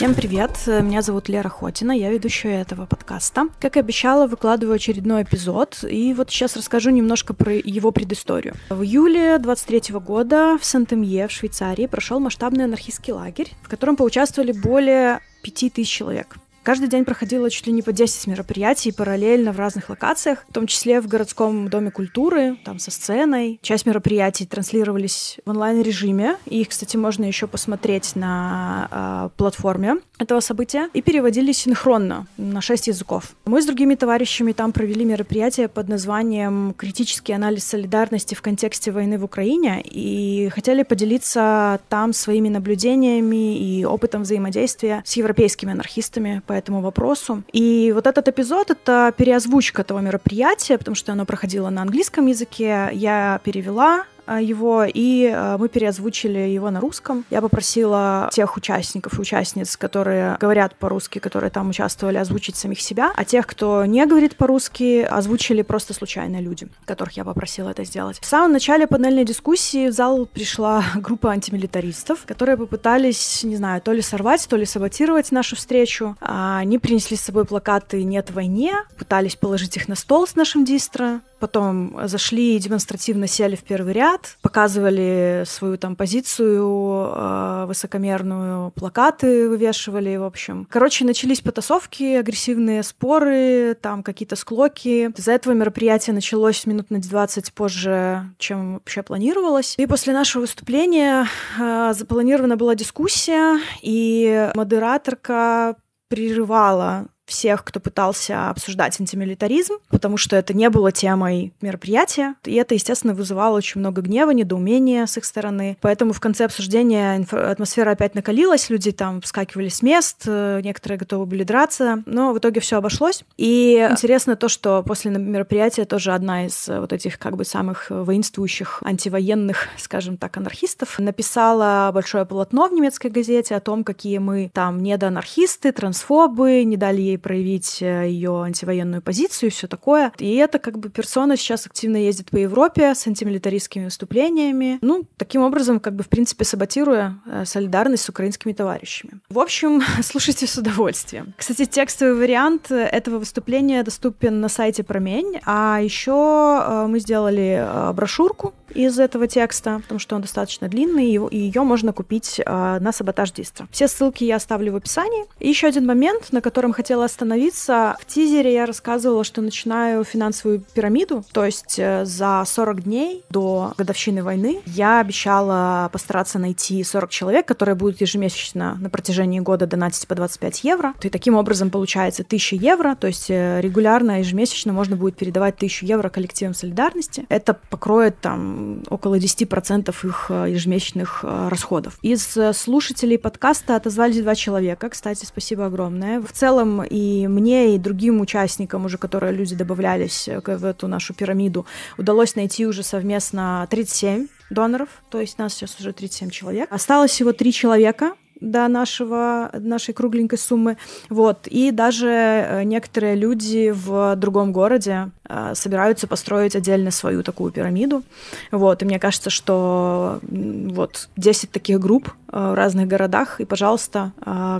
Всем привет, меня зовут Лера Хотина, я ведущая этого подкаста. Как и обещала, выкладываю очередной эпизод, и вот сейчас расскажу немножко про его предысторию. В июле 23 года в Сент-Эмье в Швейцарии прошел масштабный анархистский лагерь, в котором поучаствовали более 5000 человек. Каждый день проходило чуть ли не по 10 мероприятий параллельно в разных локациях, в том числе в городском доме культуры, там со сценой. Часть мероприятий транслировались в онлайн-режиме, и их, кстати, можно еще посмотреть на э, платформе этого события, и переводились синхронно на 6 языков. Мы с другими товарищами там провели мероприятие под названием «Критический анализ солидарности в контексте войны в Украине», и хотели поделиться там своими наблюдениями и опытом взаимодействия с европейскими анархистами по этому вопросу. И вот этот эпизод — это переозвучка этого мероприятия, потому что оно проходило на английском языке. Я перевела его, и а, мы переозвучили его на русском. Я попросила тех участников и участниц, которые говорят по-русски, которые там участвовали, озвучить самих себя, а тех, кто не говорит по-русски, озвучили просто случайные люди, которых я попросила это сделать. В самом начале панельной дискуссии в зал пришла группа антимилитаристов, которые попытались, не знаю, то ли сорвать, то ли саботировать нашу встречу. Они принесли с собой плакаты «Нет войне», пытались положить их на стол с нашим дистро, потом зашли и демонстративно сели в первый ряд, показывали свою там позицию э, высокомерную, плакаты вывешивали, в общем. Короче, начались потасовки, агрессивные споры, там какие-то склоки. Из-за этого мероприятие началось минут на 20 позже, чем вообще планировалось. И после нашего выступления э, запланирована была дискуссия, и модераторка прерывала всех, кто пытался обсуждать антимилитаризм, потому что это не было темой мероприятия. И это, естественно, вызывало очень много гнева, недоумения с их стороны. Поэтому в конце обсуждения атмосфера опять накалилась, люди там вскакивали с мест, э, некоторые готовы были драться, но в итоге все обошлось. И интересно то, что после мероприятия тоже одна из э, вот этих как бы самых воинствующих антивоенных, скажем так, анархистов написала большое полотно в немецкой газете о том, какие мы там недоанархисты, трансфобы, не дали ей проявить э, ее антивоенную позицию и все такое. И эта как бы персона сейчас активно ездит по Европе с антимилитаристскими выступлениями. Ну, таким образом, как бы, в принципе, саботируя э, солидарность с украинскими товарищами. В общем, слушайте с удовольствием. Кстати, текстовый вариант этого выступления доступен на сайте Промень, а еще э, мы сделали брошюрку из этого текста, потому что он достаточно длинный, и ее можно купить на саботаж дистро. Все ссылки я оставлю в описании. И еще один момент, на котором хотела остановиться. В тизере я рассказывала, что начинаю финансовую пирамиду, то есть э, за 40 дней до годовщины войны я обещала постараться найти 40 человек, которые будут ежемесячно на протяжении года донатить по 25 евро. И таким образом получается 1000 евро, то есть э, регулярно, ежемесячно можно будет передавать 1000 евро коллективам солидарности. Это покроет там около 10% их э, ежемесячных расходов. Из слушателей подкаста отозвались два человека, кстати, спасибо огромное. В целом и мне, и другим участникам, уже которые люди добавлялись в эту нашу пирамиду, удалось найти уже совместно 37 доноров, то есть нас сейчас уже 37 человек. Осталось всего три человека, до нашего, нашей кругленькой суммы. Вот. И даже э, некоторые люди в другом городе э, собираются построить отдельно свою такую пирамиду. Вот. И мне кажется, что вот 10 таких групп э, в разных городах, и, пожалуйста,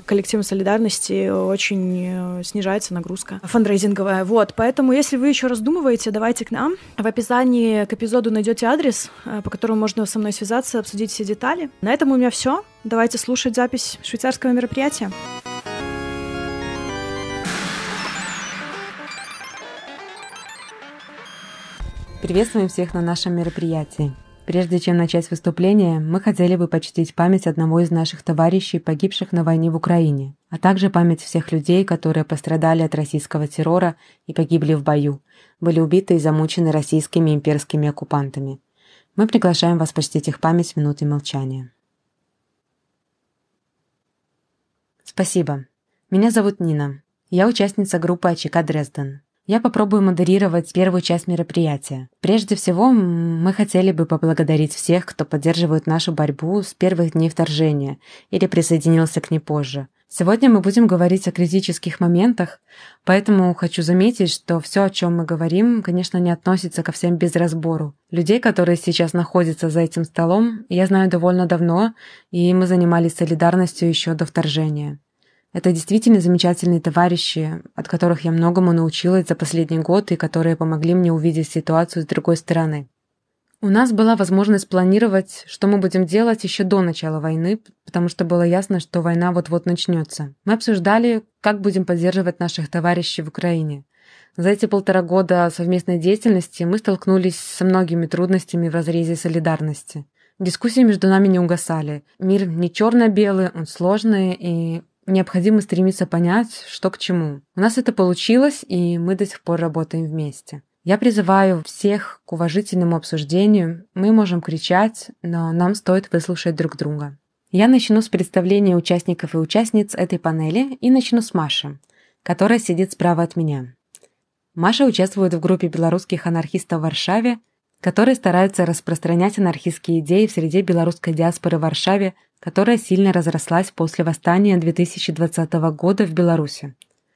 коллективом солидарности очень снижается нагрузка фандрейзинговая. Вот. Поэтому, если вы еще раздумываете, давайте к нам. В описании к эпизоду найдете адрес, по которому можно со мной связаться, обсудить все детали. На этом у меня все. Давайте слушать запись швейцарского мероприятия. Приветствуем всех на нашем мероприятии. Прежде чем начать выступление, мы хотели бы почтить память одного из наших товарищей, погибших на войне в Украине, а также память всех людей, которые пострадали от российского террора и погибли в бою, были убиты и замучены российскими имперскими оккупантами. Мы приглашаем вас почтить их память минутой молчания. Спасибо. Меня зовут Нина. Я участница группы АЧК Дрезден. Я попробую модерировать первую часть мероприятия. Прежде всего, мы хотели бы поблагодарить всех, кто поддерживает нашу борьбу с первых дней вторжения или присоединился к ней позже. Сегодня мы будем говорить о критических моментах, поэтому хочу заметить, что все, о чем мы говорим, конечно, не относится ко всем без разбору. Людей, которые сейчас находятся за этим столом, я знаю довольно давно, и мы занимались солидарностью еще до вторжения. Это действительно замечательные товарищи, от которых я многому научилась за последний год и которые помогли мне увидеть ситуацию с другой стороны. У нас была возможность планировать, что мы будем делать еще до начала войны, потому что было ясно, что война вот-вот начнется. Мы обсуждали, как будем поддерживать наших товарищей в Украине. За эти полтора года совместной деятельности мы столкнулись со многими трудностями в разрезе солидарности. Дискуссии между нами не угасали. Мир не черно-белый, он сложный, и необходимо стремиться понять, что к чему. У нас это получилось, и мы до сих пор работаем вместе. Я призываю всех к уважительному обсуждению. Мы можем кричать, но нам стоит выслушать друг друга. Я начну с представления участников и участниц этой панели и начну с Маши, которая сидит справа от меня. Маша участвует в группе белорусских анархистов в Варшаве, которые стараются распространять анархистские идеи в среде белорусской диаспоры в Варшаве, которая сильно разрослась после восстания 2020 года в Беларуси.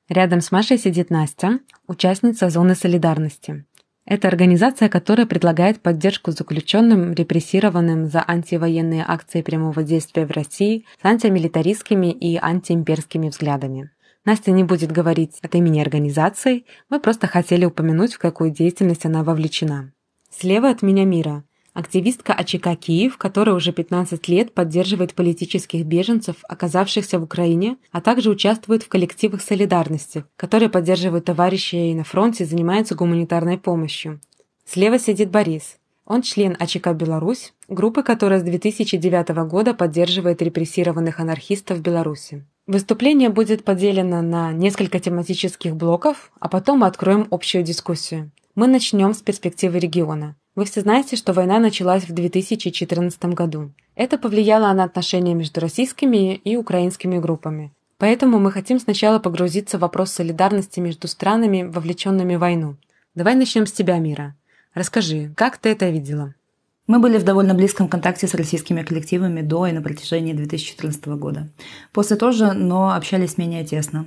Рядом с Машей сидит Настя, участница Зоны солидарности. Это организация, которая предлагает поддержку заключенным, репрессированным за антивоенные акции прямого действия в России с антимилитаристскими и антиимперскими взглядами. Настя не будет говорить от имени организации, мы просто хотели упомянуть, в какую деятельность она вовлечена. Слева от меня Мира, активистка АЧК Киев, которая уже 15 лет поддерживает политических беженцев, оказавшихся в Украине, а также участвует в коллективах солидарности, которые поддерживают товарищей на фронте и занимаются гуманитарной помощью. Слева сидит Борис. Он член АЧК «Беларусь», группы, которая с 2009 года поддерживает репрессированных анархистов в Беларуси. Выступление будет поделено на несколько тематических блоков, а потом мы откроем общую дискуссию. Мы начнем с перспективы региона. Вы все знаете, что война началась в 2014 году. Это повлияло на отношения между российскими и украинскими группами. Поэтому мы хотим сначала погрузиться в вопрос солидарности между странами, вовлеченными в войну. Давай начнем с тебя, Мира. Расскажи, как ты это видела? Мы были в довольно близком контакте с российскими коллективами до и на протяжении 2014 года. После тоже, но общались менее тесно.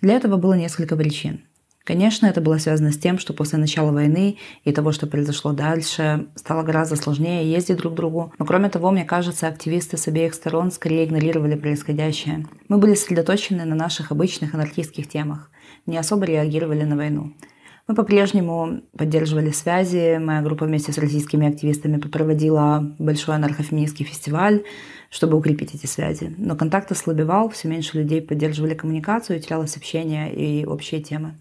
Для этого было несколько причин. Конечно, это было связано с тем, что после начала войны и того, что произошло дальше, стало гораздо сложнее ездить друг к другу. Но кроме того, мне кажется, активисты с обеих сторон скорее игнорировали происходящее. Мы были сосредоточены на наших обычных анархистских темах, не особо реагировали на войну. Мы по-прежнему поддерживали связи. Моя группа вместе с российскими активистами проводила большой анархофеминистский фестиваль, чтобы укрепить эти связи. Но контакт ослабевал, все меньше людей поддерживали коммуникацию, терялось общение и общие темы.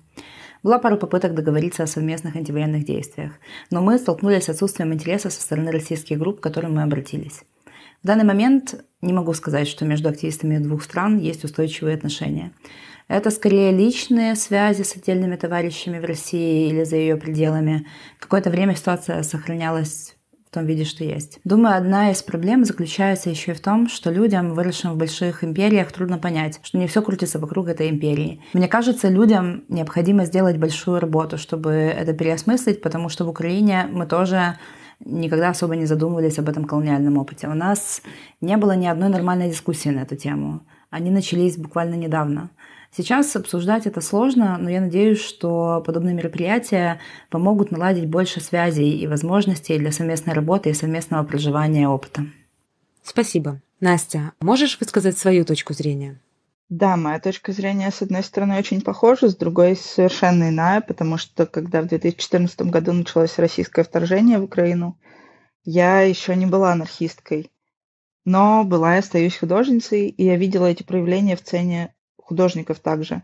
Была пара попыток договориться о совместных антивоенных действиях, но мы столкнулись с отсутствием интереса со стороны российских групп, к которым мы обратились. В данный момент не могу сказать, что между активистами двух стран есть устойчивые отношения. Это скорее личные связи с отдельными товарищами в России или за ее пределами. Какое-то время ситуация сохранялась в том виде, что есть. Думаю, одна из проблем заключается еще и в том, что людям, выросшим в больших империях, трудно понять, что не все крутится вокруг этой империи. Мне кажется, людям необходимо сделать большую работу, чтобы это переосмыслить, потому что в Украине мы тоже никогда особо не задумывались об этом колониальном опыте. У нас не было ни одной нормальной дискуссии на эту тему. Они начались буквально недавно. Сейчас обсуждать это сложно, но я надеюсь, что подобные мероприятия помогут наладить больше связей и возможностей для совместной работы и совместного проживания опыта. Спасибо. Настя, можешь высказать свою точку зрения? Да, моя точка зрения, с одной стороны, очень похожа, с другой совершенно иная, потому что когда в 2014 году началось российское вторжение в Украину, я еще не была анархисткой, но была и остаюсь художницей, и я видела эти проявления в цене художников также.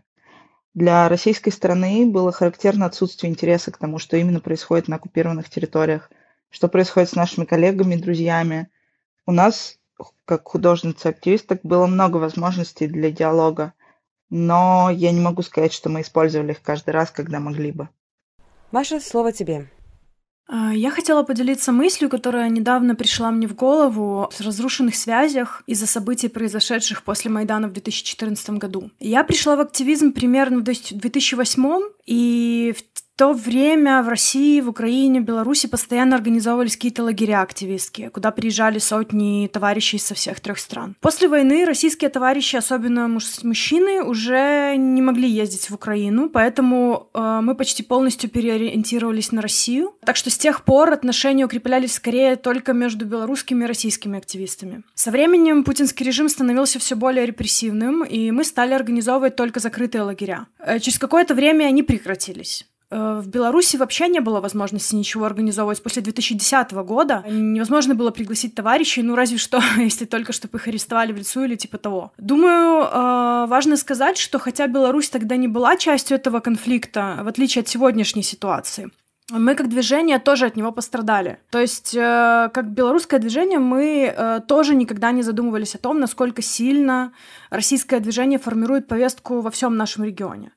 Для российской стороны было характерно отсутствие интереса к тому, что именно происходит на оккупированных территориях, что происходит с нашими коллегами, друзьями. У нас, как художницы-активисток, было много возможностей для диалога, но я не могу сказать, что мы использовали их каждый раз, когда могли бы. Маша, слово тебе. А, я хотела поделиться мыслью, которая недавно пришла мне в голову с разрушенных связях из-за событий, произошедших после Майдана в 2014 году. Я пришла в активизм примерно в 2008 и в то время в России, в Украине, Беларуси постоянно организовывались какие-то лагеря активистские, куда приезжали сотни товарищей со всех трех стран. После войны российские товарищи, особенно мужчины, уже не могли ездить в Украину, поэтому э, мы почти полностью переориентировались на Россию. Так что с тех пор отношения укреплялись скорее только между белорусскими и российскими активистами. Со временем путинский режим становился все более репрессивным, и мы стали организовывать только закрытые лагеря. Э, через какое-то время они прекратились. Э, в Беларуси вообще не было возможности ничего организовывать. После 2010 года невозможно было пригласить товарищей, ну разве что, если только чтобы их арестовали в лицу или типа того. Думаю, э, важно сказать, что хотя Беларусь тогда не была частью этого конфликта, в отличие от сегодняшней ситуации, мы как движение тоже от него пострадали. То есть, э, как белорусское движение, мы тоже никогда не задумывались о том, насколько сильно российское движение формирует повестку во всем нашем регионе.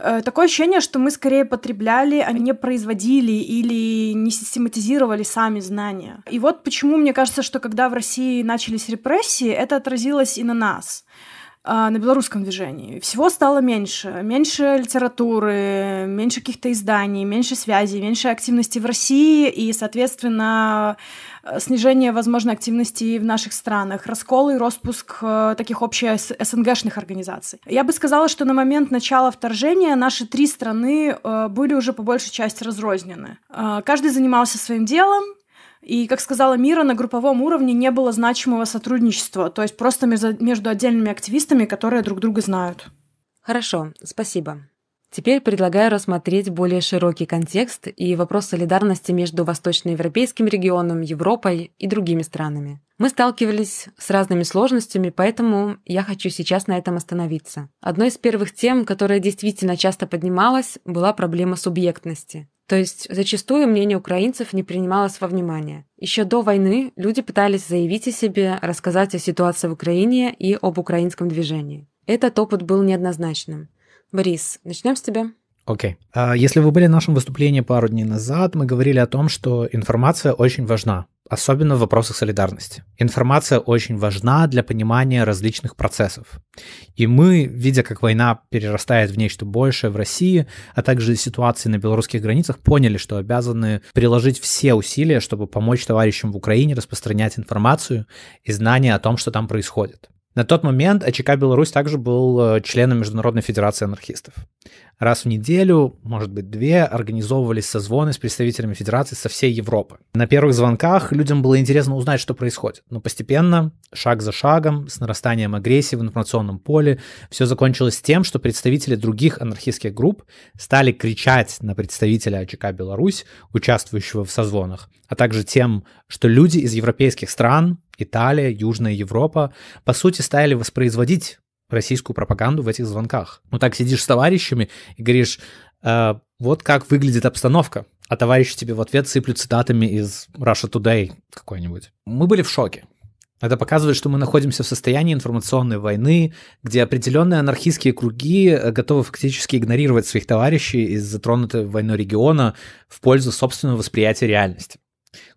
Э, такое ощущение, что мы скорее потребляли, а не производили или не систематизировали сами знания. И вот почему мне кажется, что когда в России начались репрессии, это отразилось и на нас а, на белорусском движении. Всего стало меньше. Меньше литературы, меньше каких-то изданий, меньше связей, меньше активности в России и, соответственно, снижение, возможно, активности в наших странах, раскол и распуск э, таких общих СНГшных организаций. Я бы сказала, что на момент начала вторжения наши три страны э, были уже по большей части разрознены. Каждый занимался своим делом, и, как сказала Мира, на групповом уровне не было значимого сотрудничества, то есть просто между отдельными активистами, которые друг друга знают. Хорошо, спасибо. Теперь предлагаю рассмотреть более широкий контекст и вопрос солидарности между восточноевропейским регионом, Европой и другими странами. Мы сталкивались с разными сложностями, поэтому я хочу сейчас на этом остановиться. Одной из первых тем, которая действительно часто поднималась, была проблема субъектности. То есть зачастую мнение украинцев не принималось во внимание. Еще до войны люди пытались заявить о себе, рассказать о ситуации в Украине и об украинском движении. Этот опыт был неоднозначным. Борис, начнем с тебя. Окей. Okay. А, если вы были в нашем выступлении пару дней назад, мы говорили о том, что информация очень важна, особенно в вопросах солидарности. Информация очень важна для понимания различных процессов. И мы, видя, как война перерастает в нечто большее в России, а также ситуации на белорусских границах, поняли, что обязаны приложить все усилия, чтобы помочь товарищам в Украине распространять информацию и знания о том, что там происходит. На тот момент АЧК Беларусь также был э, членом Международной Федерации анархистов. Раз в неделю, может быть две, организовывались созвоны с представителями Федерации со всей Европы. На первых звонках людям было интересно узнать, что происходит. Но постепенно, шаг за шагом, с нарастанием агрессии в информационном поле, все закончилось тем, что представители других анархистских групп стали кричать на представителя АЧК Беларусь, участвующего в созвонах, а также тем, что люди из европейских стран, Италия, Южная Европа, по сути, стали воспроизводить российскую пропаганду в этих звонках. Ну так сидишь с товарищами и говоришь, э, вот как выглядит обстановка, а товарищи тебе в ответ сыплют цитатами из Russia Today какой-нибудь. Мы были в шоке. Это показывает, что мы находимся в состоянии информационной войны, где определенные анархистские круги э, готовы фактически игнорировать своих товарищей из затронутого войной региона в пользу собственного восприятия реальности.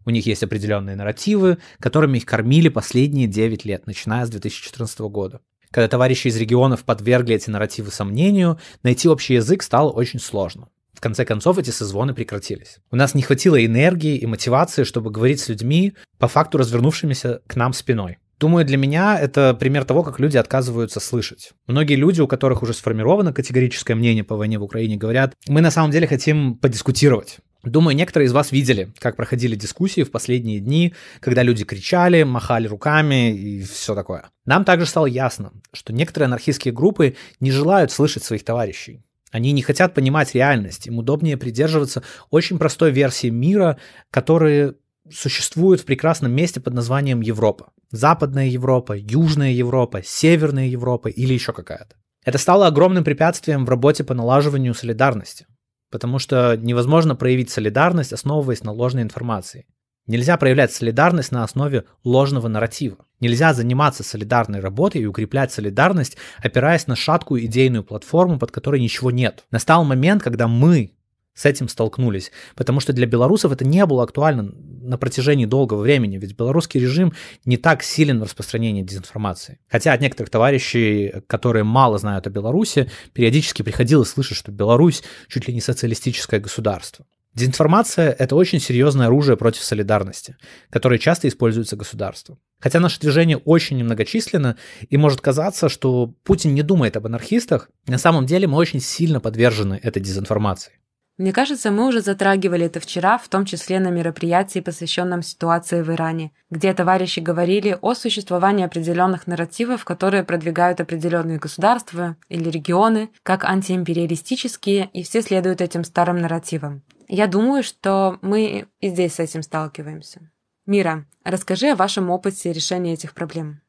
У них есть определенные нарративы, которыми их кормили последние 9 лет, начиная с 2014 года. Когда товарищи из регионов подвергли эти нарративы сомнению, найти общий язык стало очень сложно. В конце концов, эти созвоны прекратились. У нас не хватило энергии и мотивации, чтобы говорить с людьми, по факту развернувшимися к нам спиной. Думаю, для меня это пример того, как люди отказываются слышать. Многие люди, у которых уже сформировано категорическое мнение по войне в Украине, говорят, мы на самом деле хотим подискутировать. Думаю, некоторые из вас видели, как проходили дискуссии в последние дни, когда люди кричали, махали руками и все такое. Нам также стало ясно, что некоторые анархистские группы не желают слышать своих товарищей. Они не хотят понимать реальность, им удобнее придерживаться очень простой версии мира, которая существует в прекрасном месте под названием Европа. Западная Европа, Южная Европа, Северная Европа или еще какая-то. Это стало огромным препятствием в работе по налаживанию солидарности потому что невозможно проявить солидарность, основываясь на ложной информации. Нельзя проявлять солидарность на основе ложного нарратива. Нельзя заниматься солидарной работой и укреплять солидарность, опираясь на шаткую идейную платформу, под которой ничего нет. Настал момент, когда мы с этим столкнулись, потому что для белорусов это не было актуально. на протяжении долгого времени, ведь белорусский режим не так силен в распространении дезинформации. Хотя от некоторых товарищей, которые мало знают о Беларуси, периодически приходилось слышать, что Беларусь чуть ли не социалистическое государство. Дезинформация – это очень серьезное оружие против солидарности, которое часто используется государством. Хотя наше движение очень немногочисленно, и может казаться, что Путин не думает об анархистах, на самом деле мы очень сильно подвержены этой дезинформации. Мне кажется, мы уже затрагивали это вчера, в том числе на мероприятии, посвященном ситуации в Иране, где товарищи говорили о существовании определенных нарративов, которые продвигают определенные государства или регионы как антиимпериалистические, и все следуют этим старым нарративам. Я думаю, что мы и здесь с этим сталкиваемся. Мира, расскажи о вашем опыте решения этих проблем.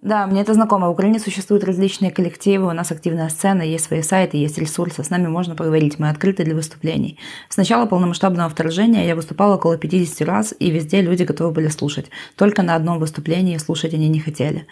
Да, мне это знакомо. В Украине существуют различные коллективы, у нас активная сцена, есть свои сайты, есть ресурсы, с нами можно поговорить, мы открыты для выступлений. С начала полномасштабного вторжения я выступала около 50 раз, и везде люди готовы были слушать. Только на одном выступлении слушать они не хотели.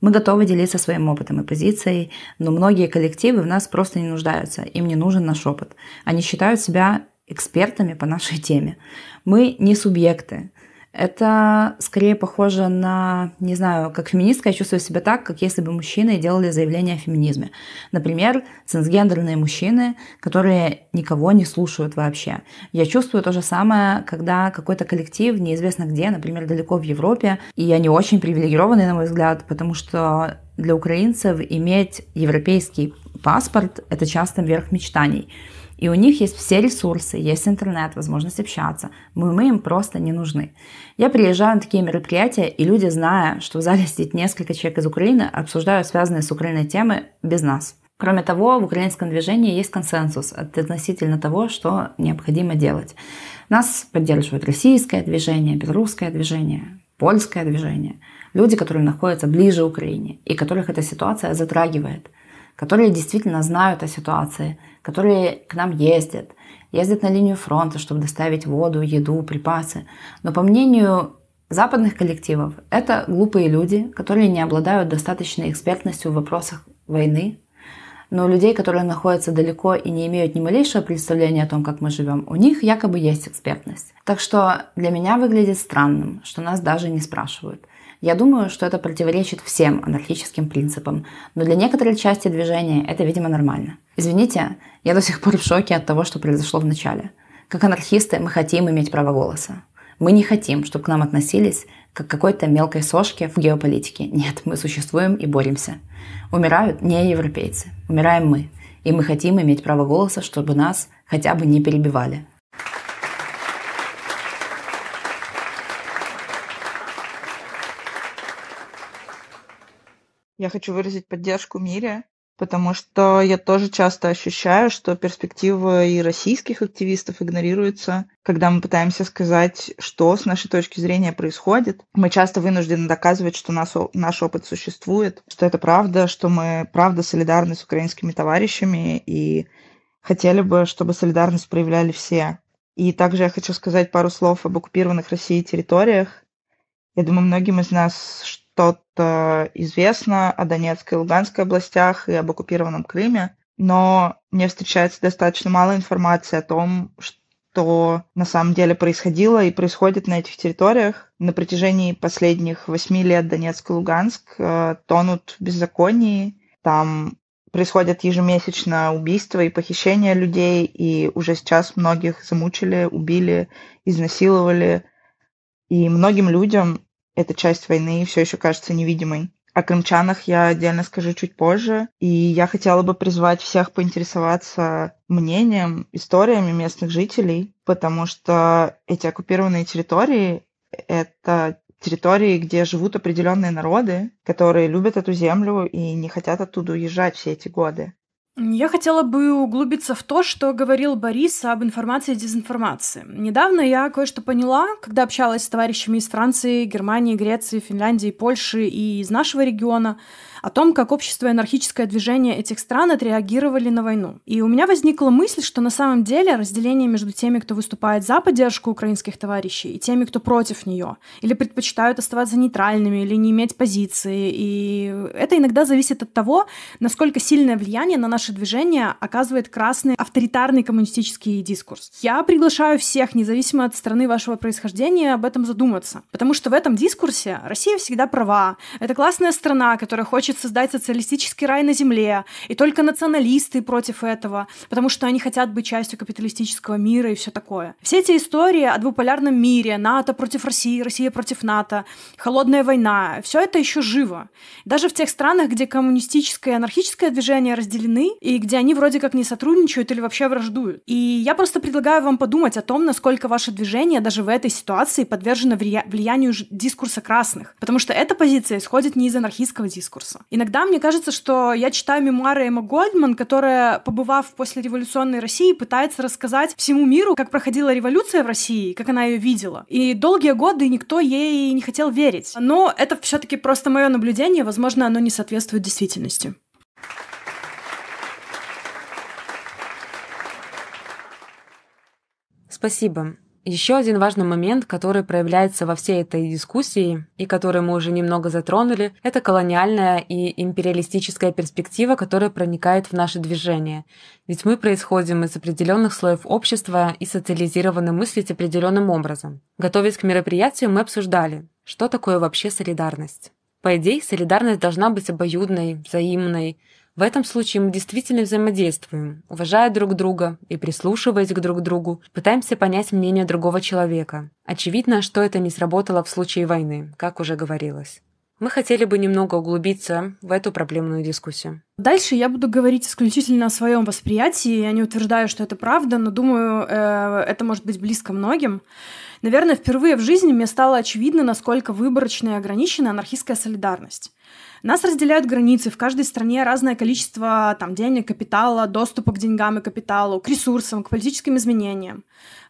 Мы готовы делиться своим опытом и позицией, но многие коллективы в нас просто не нуждаются, им не нужен наш опыт. Они считают себя экспертами по нашей теме. Мы не субъекты. Это скорее похоже на, не знаю, как феминистка я чувствую себя так, как если бы мужчины делали заявление о феминизме. Например, цисгендерные мужчины, которые никого не слушают вообще. Я чувствую то же самое, когда какой-то коллектив, неизвестно где, например, далеко в Европе, и они очень привилегированы, на мой взгляд, потому что для украинцев иметь европейский паспорт – это часто верх мечтаний. И у них есть все ресурсы, есть интернет, возможность общаться. Мы, мы им просто не нужны. Я приезжаю на такие мероприятия, и люди, зная, что в зале сидит несколько человек из Украины, обсуждают связанные с Украиной темы без нас. Кроме того, в украинском движении есть консенсус относительно того, что необходимо делать. Нас поддерживает российское движение, белорусское движение, польское движение. Люди, которые находятся ближе к Украине и которых эта ситуация затрагивает, которые действительно знают о ситуации – которые к нам ездят, ездят на линию фронта, чтобы доставить воду, еду, припасы. Но по мнению западных коллективов, это глупые люди, которые не обладают достаточной экспертностью в вопросах войны, но людей, которые находятся далеко и не имеют ни малейшего представления о том, как мы живем, у них якобы есть экспертность. Так что для меня выглядит странным, что нас даже не спрашивают. Я думаю, что это противоречит всем анархическим принципам, но для некоторой части движения это, видимо, нормально. Извините, я до сих пор в шоке от того, что произошло в начале. Как анархисты мы хотим иметь право голоса. Мы не хотим, чтобы к нам относились как к какой-то мелкой сошке в геополитике. Нет, мы существуем и боремся. Умирают не европейцы, умираем мы. И мы хотим иметь право голоса, чтобы нас хотя бы не перебивали. Я хочу выразить поддержку Мире, потому что я тоже часто ощущаю, что перспективы и российских активистов игнорируются, когда мы пытаемся сказать, что с нашей точки зрения происходит. Мы часто вынуждены доказывать, что нас, наш опыт существует, что это правда, что мы правда солидарны с украинскими товарищами и хотели бы, чтобы солидарность проявляли все. И также я хочу сказать пару слов об оккупированных Россией территориях. Я думаю, многим из нас что-то известно о Донецкой и Луганской областях и об оккупированном Крыме, но мне встречается достаточно мало информации о том, что на самом деле происходило и происходит на этих территориях. На протяжении последних восьми лет Донецк и Луганск э, тонут в беззаконии. Там происходят ежемесячно убийства и похищения людей, и уже сейчас многих замучили, убили, изнасиловали. И многим людям эта часть войны все еще кажется невидимой. О крымчанах я отдельно скажу чуть позже. И я хотела бы призвать всех поинтересоваться мнением, историями местных жителей, потому что эти оккупированные территории — это территории, где живут определенные народы, которые любят эту землю и не хотят оттуда уезжать все эти годы. Я хотела бы углубиться в то, что говорил Борис об информации и дезинформации. Недавно я кое-что поняла, когда общалась с товарищами из Франции, Германии, Греции, Финляндии, Польши и из нашего региона. О том, как общество и анархическое движение этих стран отреагировали на войну. И у меня возникла мысль, что на самом деле разделение между теми, кто выступает за поддержку украинских товарищей, и теми, кто против нее, или предпочитают оставаться нейтральными, или не иметь позиции. И это иногда зависит от того, насколько сильное влияние на наше движение оказывает красный авторитарный коммунистический дискурс. Я приглашаю всех, независимо от страны вашего происхождения, об этом задуматься. Потому что в этом дискурсе Россия всегда права. Это классная страна, которая хочет создать социалистический рай на земле. И только националисты против этого, потому что они хотят быть частью капиталистического мира и все такое. Все эти истории о двуполярном мире, НАТО против России, Россия против НАТО, холодная война, все это еще живо. Даже в тех странах, где коммунистическое и анархическое движение разделены, и где они вроде как не сотрудничают или вообще враждуют. И я просто предлагаю вам подумать о том, насколько ваше движение даже в этой ситуации подвержено влиянию дискурса красных. Потому что эта позиция исходит не из анархистского дискурса. Иногда мне кажется, что я читаю мемуары Эмма Гольдман, которая, побывав после революционной России, пытается рассказать всему миру, как проходила революция в России, как она ее видела. И долгие годы никто ей не хотел верить. Но это все-таки просто мое наблюдение, возможно, оно не соответствует действительности. Спасибо. Еще один важный момент, который проявляется во всей этой дискуссии и который мы уже немного затронули, это колониальная и империалистическая перспектива, которая проникает в наше движение. Ведь мы происходим из определенных слоев общества и социализированы мыслить определенным образом. Готовясь к мероприятию, мы обсуждали, что такое вообще солидарность. По идее, солидарность должна быть обоюдной, взаимной, в этом случае мы действительно взаимодействуем, уважая друг друга и прислушиваясь к друг другу, пытаемся понять мнение другого человека. Очевидно, что это не сработало в случае войны, как уже говорилось. Мы хотели бы немного углубиться в эту проблемную дискуссию. Дальше я буду говорить исключительно о своем восприятии. Я не утверждаю, что это правда, но думаю, э, это может быть близко многим. Наверное, впервые в жизни мне стало очевидно, насколько выборочная и ограничена анархистская солидарность. Нас разделяют границы. В каждой стране разное количество там, денег, капитала, доступа к деньгам и капиталу, к ресурсам, к политическим изменениям.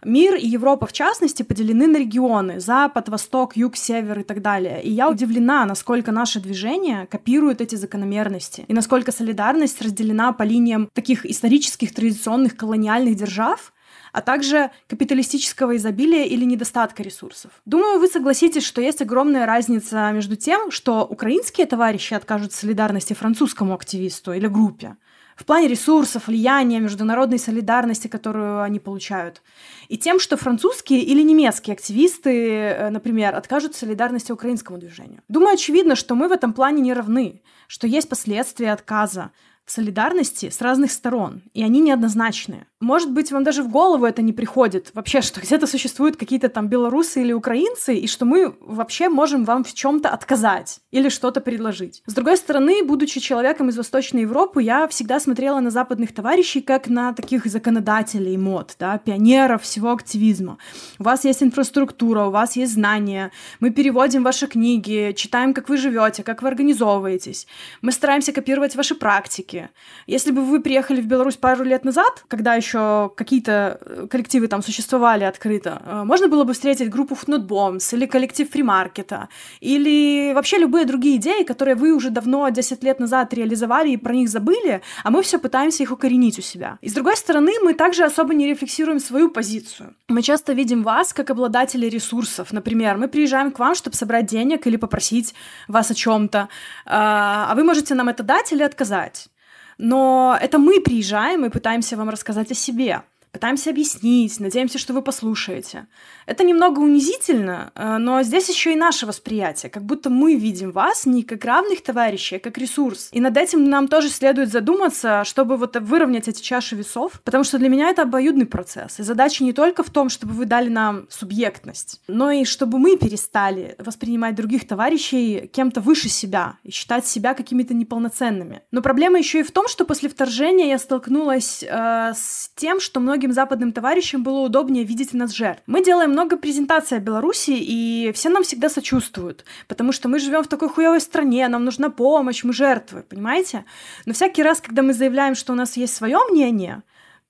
Мир и Европа, в частности, поделены на регионы. Запад, Восток, Юг, Север и так далее. И я удивлена, насколько наше движение копирует эти закономерности. И насколько солидарность разделена по линиям таких исторических, традиционных колониальных держав, а также капиталистического изобилия или недостатка ресурсов. Думаю, вы согласитесь, что есть огромная разница между тем, что украинские товарищи откажут солидарности французскому активисту или группе, в плане ресурсов, влияния, международной солидарности, которую они получают, и тем, что французские или немецкие активисты, э, например, откажут солидарности украинскому движению. Думаю, очевидно, что мы в этом плане не равны, что есть последствия отказа, солидарности с разных сторон, и они неоднозначные. Может быть, вам даже в голову это не приходит вообще, что где-то существуют какие-то там белорусы или украинцы, и что мы вообще можем вам в чем-то отказать или что-то предложить. С другой стороны, будучи человеком из Восточной Европы, я всегда смотрела на западных товарищей как на таких законодателей мод, да, пионеров всего активизма. У вас есть инфраструктура, у вас есть знания, мы переводим ваши книги, читаем, как вы живете, как вы организовываетесь. Мы стараемся копировать ваши практики. Если бы вы приехали в Беларусь пару лет назад, когда еще какие-то э, коллективы там существовали открыто, э, можно было бы встретить группу Bombs или коллектив фримаркета, или вообще любые другие идеи, которые вы уже давно, 10 лет назад реализовали и про них забыли, а мы все пытаемся их укоренить у себя. И с другой стороны, мы также особо не рефлексируем свою позицию. Мы часто видим вас как обладателей ресурсов. Например, мы приезжаем к вам, чтобы собрать денег или попросить вас о чем-то, а, а вы можете нам это дать или отказать. Но это мы приезжаем и пытаемся вам рассказать о себе пытаемся объяснить, надеемся, что вы послушаете. Это немного унизительно, э, но здесь еще и наше восприятие, как будто мы видим вас не как равных товарищей, а как ресурс. И над этим нам тоже следует задуматься, чтобы вот выровнять эти чаши весов, потому что для меня это обоюдный процесс. И задача не только в том, чтобы вы дали нам субъектность, но и чтобы мы перестали воспринимать других товарищей кем-то выше себя и считать себя какими-то неполноценными. Но проблема еще и в том, что после вторжения я столкнулась э, с тем, что многим западным товарищам было удобнее видеть нас жертв. Мы делаем много презентаций о Беларуси, и все нам всегда сочувствуют, потому что мы живем в такой хуевой стране, нам нужна помощь, мы жертвы, понимаете? Но всякий раз, когда мы заявляем, что у нас есть свое мнение,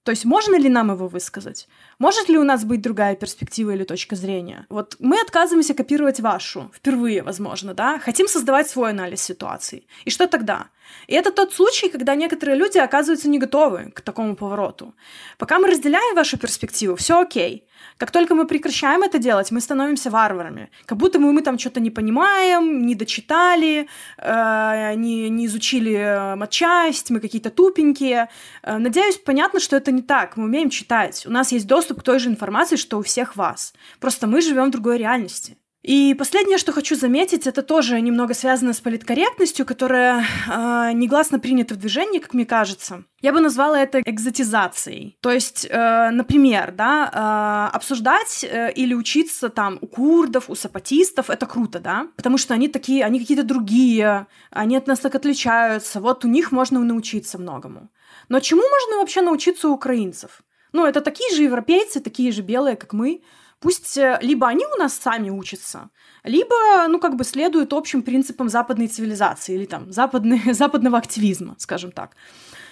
то есть можно ли нам его высказать? Может ли у нас быть другая перспектива или точка зрения? Вот мы отказываемся копировать вашу, впервые, возможно, да? Хотим создавать свой анализ ситуации. И что тогда? И это тот случай, когда некоторые люди оказываются не готовы к такому повороту. Пока мы разделяем вашу перспективу, все окей. Как только мы прекращаем это делать, мы становимся варварами. Как будто мы, мы там что-то не понимаем, не дочитали, э, не, не изучили э, матчасть, мы какие-то тупенькие. Э, надеюсь, понятно, что это не так. Мы умеем читать. У нас есть доступ к той же информации, что у всех вас. Просто мы живем в другой реальности. И последнее, что хочу заметить, это тоже немного связано с политкорректностью, которая э, негласно принята в движении, как мне кажется. Я бы назвала это экзотизацией. То есть, э, например, да, э, обсуждать э, или учиться там у курдов, у сапатистов, это круто, да, потому что они такие, они какие-то другие, они от нас так отличаются, вот у них можно научиться многому. Но чему можно вообще научиться у украинцев? Ну, это такие же европейцы, такие же белые, как мы, Пусть э, либо они у нас сами учатся, либо, ну, как бы следуют общим принципам западной цивилизации или там западной, западного активизма, скажем так.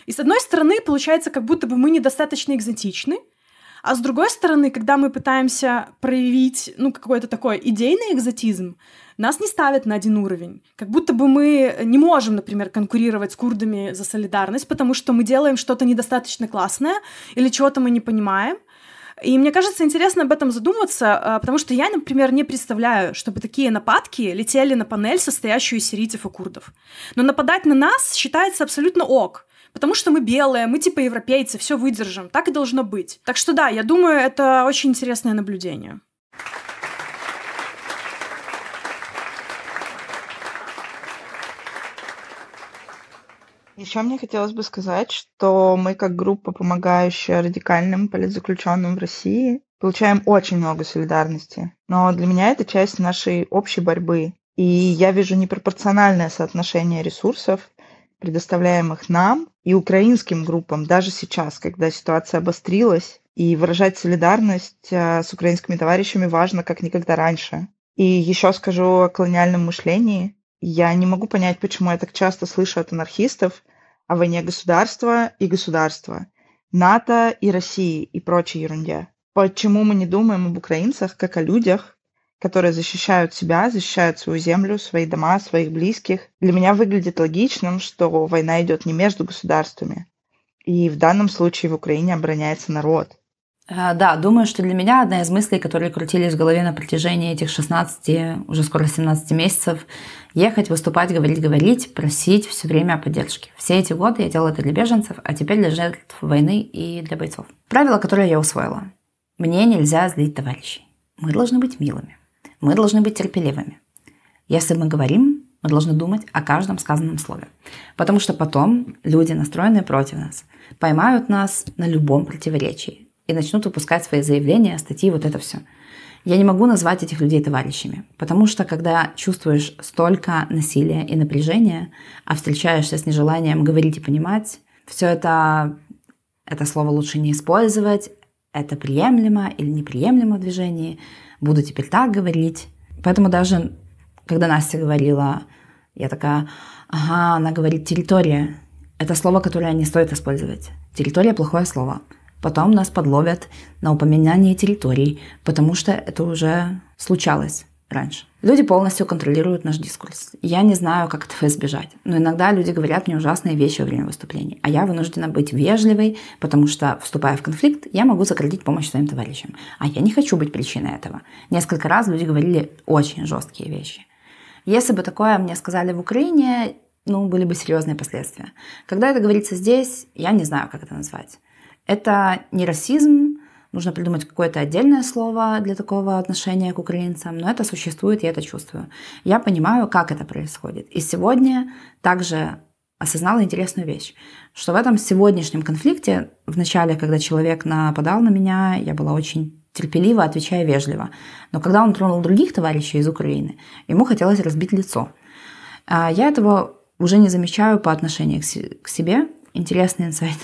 И с одной стороны, получается, как будто бы мы недостаточно экзотичны, а с другой стороны, когда мы пытаемся проявить, ну, какой-то такой идейный экзотизм, нас не ставят на один уровень. Как будто бы мы не можем, например, конкурировать с курдами за солидарность, потому что мы делаем что-то недостаточно классное или чего-то мы не понимаем, и мне кажется, интересно об этом задуматься, а, потому что я, например, не представляю, чтобы такие нападки летели на панель, состоящую из сирийцев и курдов. Но нападать на нас считается абсолютно ок. Потому что мы белые, мы типа европейцы, все выдержим. Так и должно быть. Так что да, я думаю, это очень интересное наблюдение. Еще мне хотелось бы сказать, что мы как группа, помогающая радикальным политзаключенным в России, получаем очень много солидарности. Но для меня это часть нашей общей борьбы. И я вижу непропорциональное соотношение ресурсов, предоставляемых нам и украинским группам, даже сейчас, когда ситуация обострилась, и выражать солидарность э, с украинскими товарищами важно как никогда раньше. И еще скажу о колониальном мышлении. Я не могу понять, почему я так часто слышу от анархистов о войне государства и государства, НАТО и России и прочей ерунде. Почему мы не думаем об украинцах как о людях, которые защищают себя, защищают свою землю, свои дома, своих близких? Для меня выглядит логичным, что война идет не между государствами. И в данном случае в Украине обороняется народ. Э, да, думаю, что для меня одна из мыслей, которые крутились в голове на протяжении этих 16, уже скоро 17 месяцев, ехать, выступать, говорить, говорить, просить все время о поддержке. Все эти годы я делала это для беженцев, а теперь для жертв войны и для бойцов. Правило, которое я усвоила. Мне нельзя злить товарищей. Мы должны быть милыми. Мы должны быть терпеливыми. Если мы говорим, мы должны думать о каждом сказанном слове. Потому что потом люди, настроенные против нас, поймают нас на любом противоречии и начнут выпускать свои заявления, статьи, вот это все. Я не могу назвать этих людей товарищами, потому что когда чувствуешь столько насилия и напряжения, а встречаешься с нежеланием говорить и понимать, все это, это слово лучше не использовать, это приемлемо или неприемлемо в движении, буду теперь так говорить. Поэтому даже когда Настя говорила, я такая, ага, она говорит территория. Это слово, которое не стоит использовать. Территория – плохое слово. Потом нас подловят на упоминание территорий, потому что это уже случалось раньше. Люди полностью контролируют наш дискурс. Я не знаю, как этого избежать. Но иногда люди говорят мне ужасные вещи во время выступлений. А я вынуждена быть вежливой, потому что, вступая в конфликт, я могу сократить помощь своим товарищам. А я не хочу быть причиной этого. Несколько раз люди говорили очень жесткие вещи. Если бы такое мне сказали в Украине, ну, были бы серьезные последствия. Когда это говорится здесь, я не знаю, как это назвать. Это не расизм, нужно придумать какое-то отдельное слово для такого отношения к украинцам, но это существует, я это чувствую. Я понимаю, как это происходит. И сегодня также осознала интересную вещь, что в этом сегодняшнем конфликте, в начале, когда человек нападал на меня, я была очень терпеливо, отвечая вежливо. Но когда он тронул других товарищей из Украины, ему хотелось разбить лицо. А я этого уже не замечаю по отношению к себе, Интересный инсайт.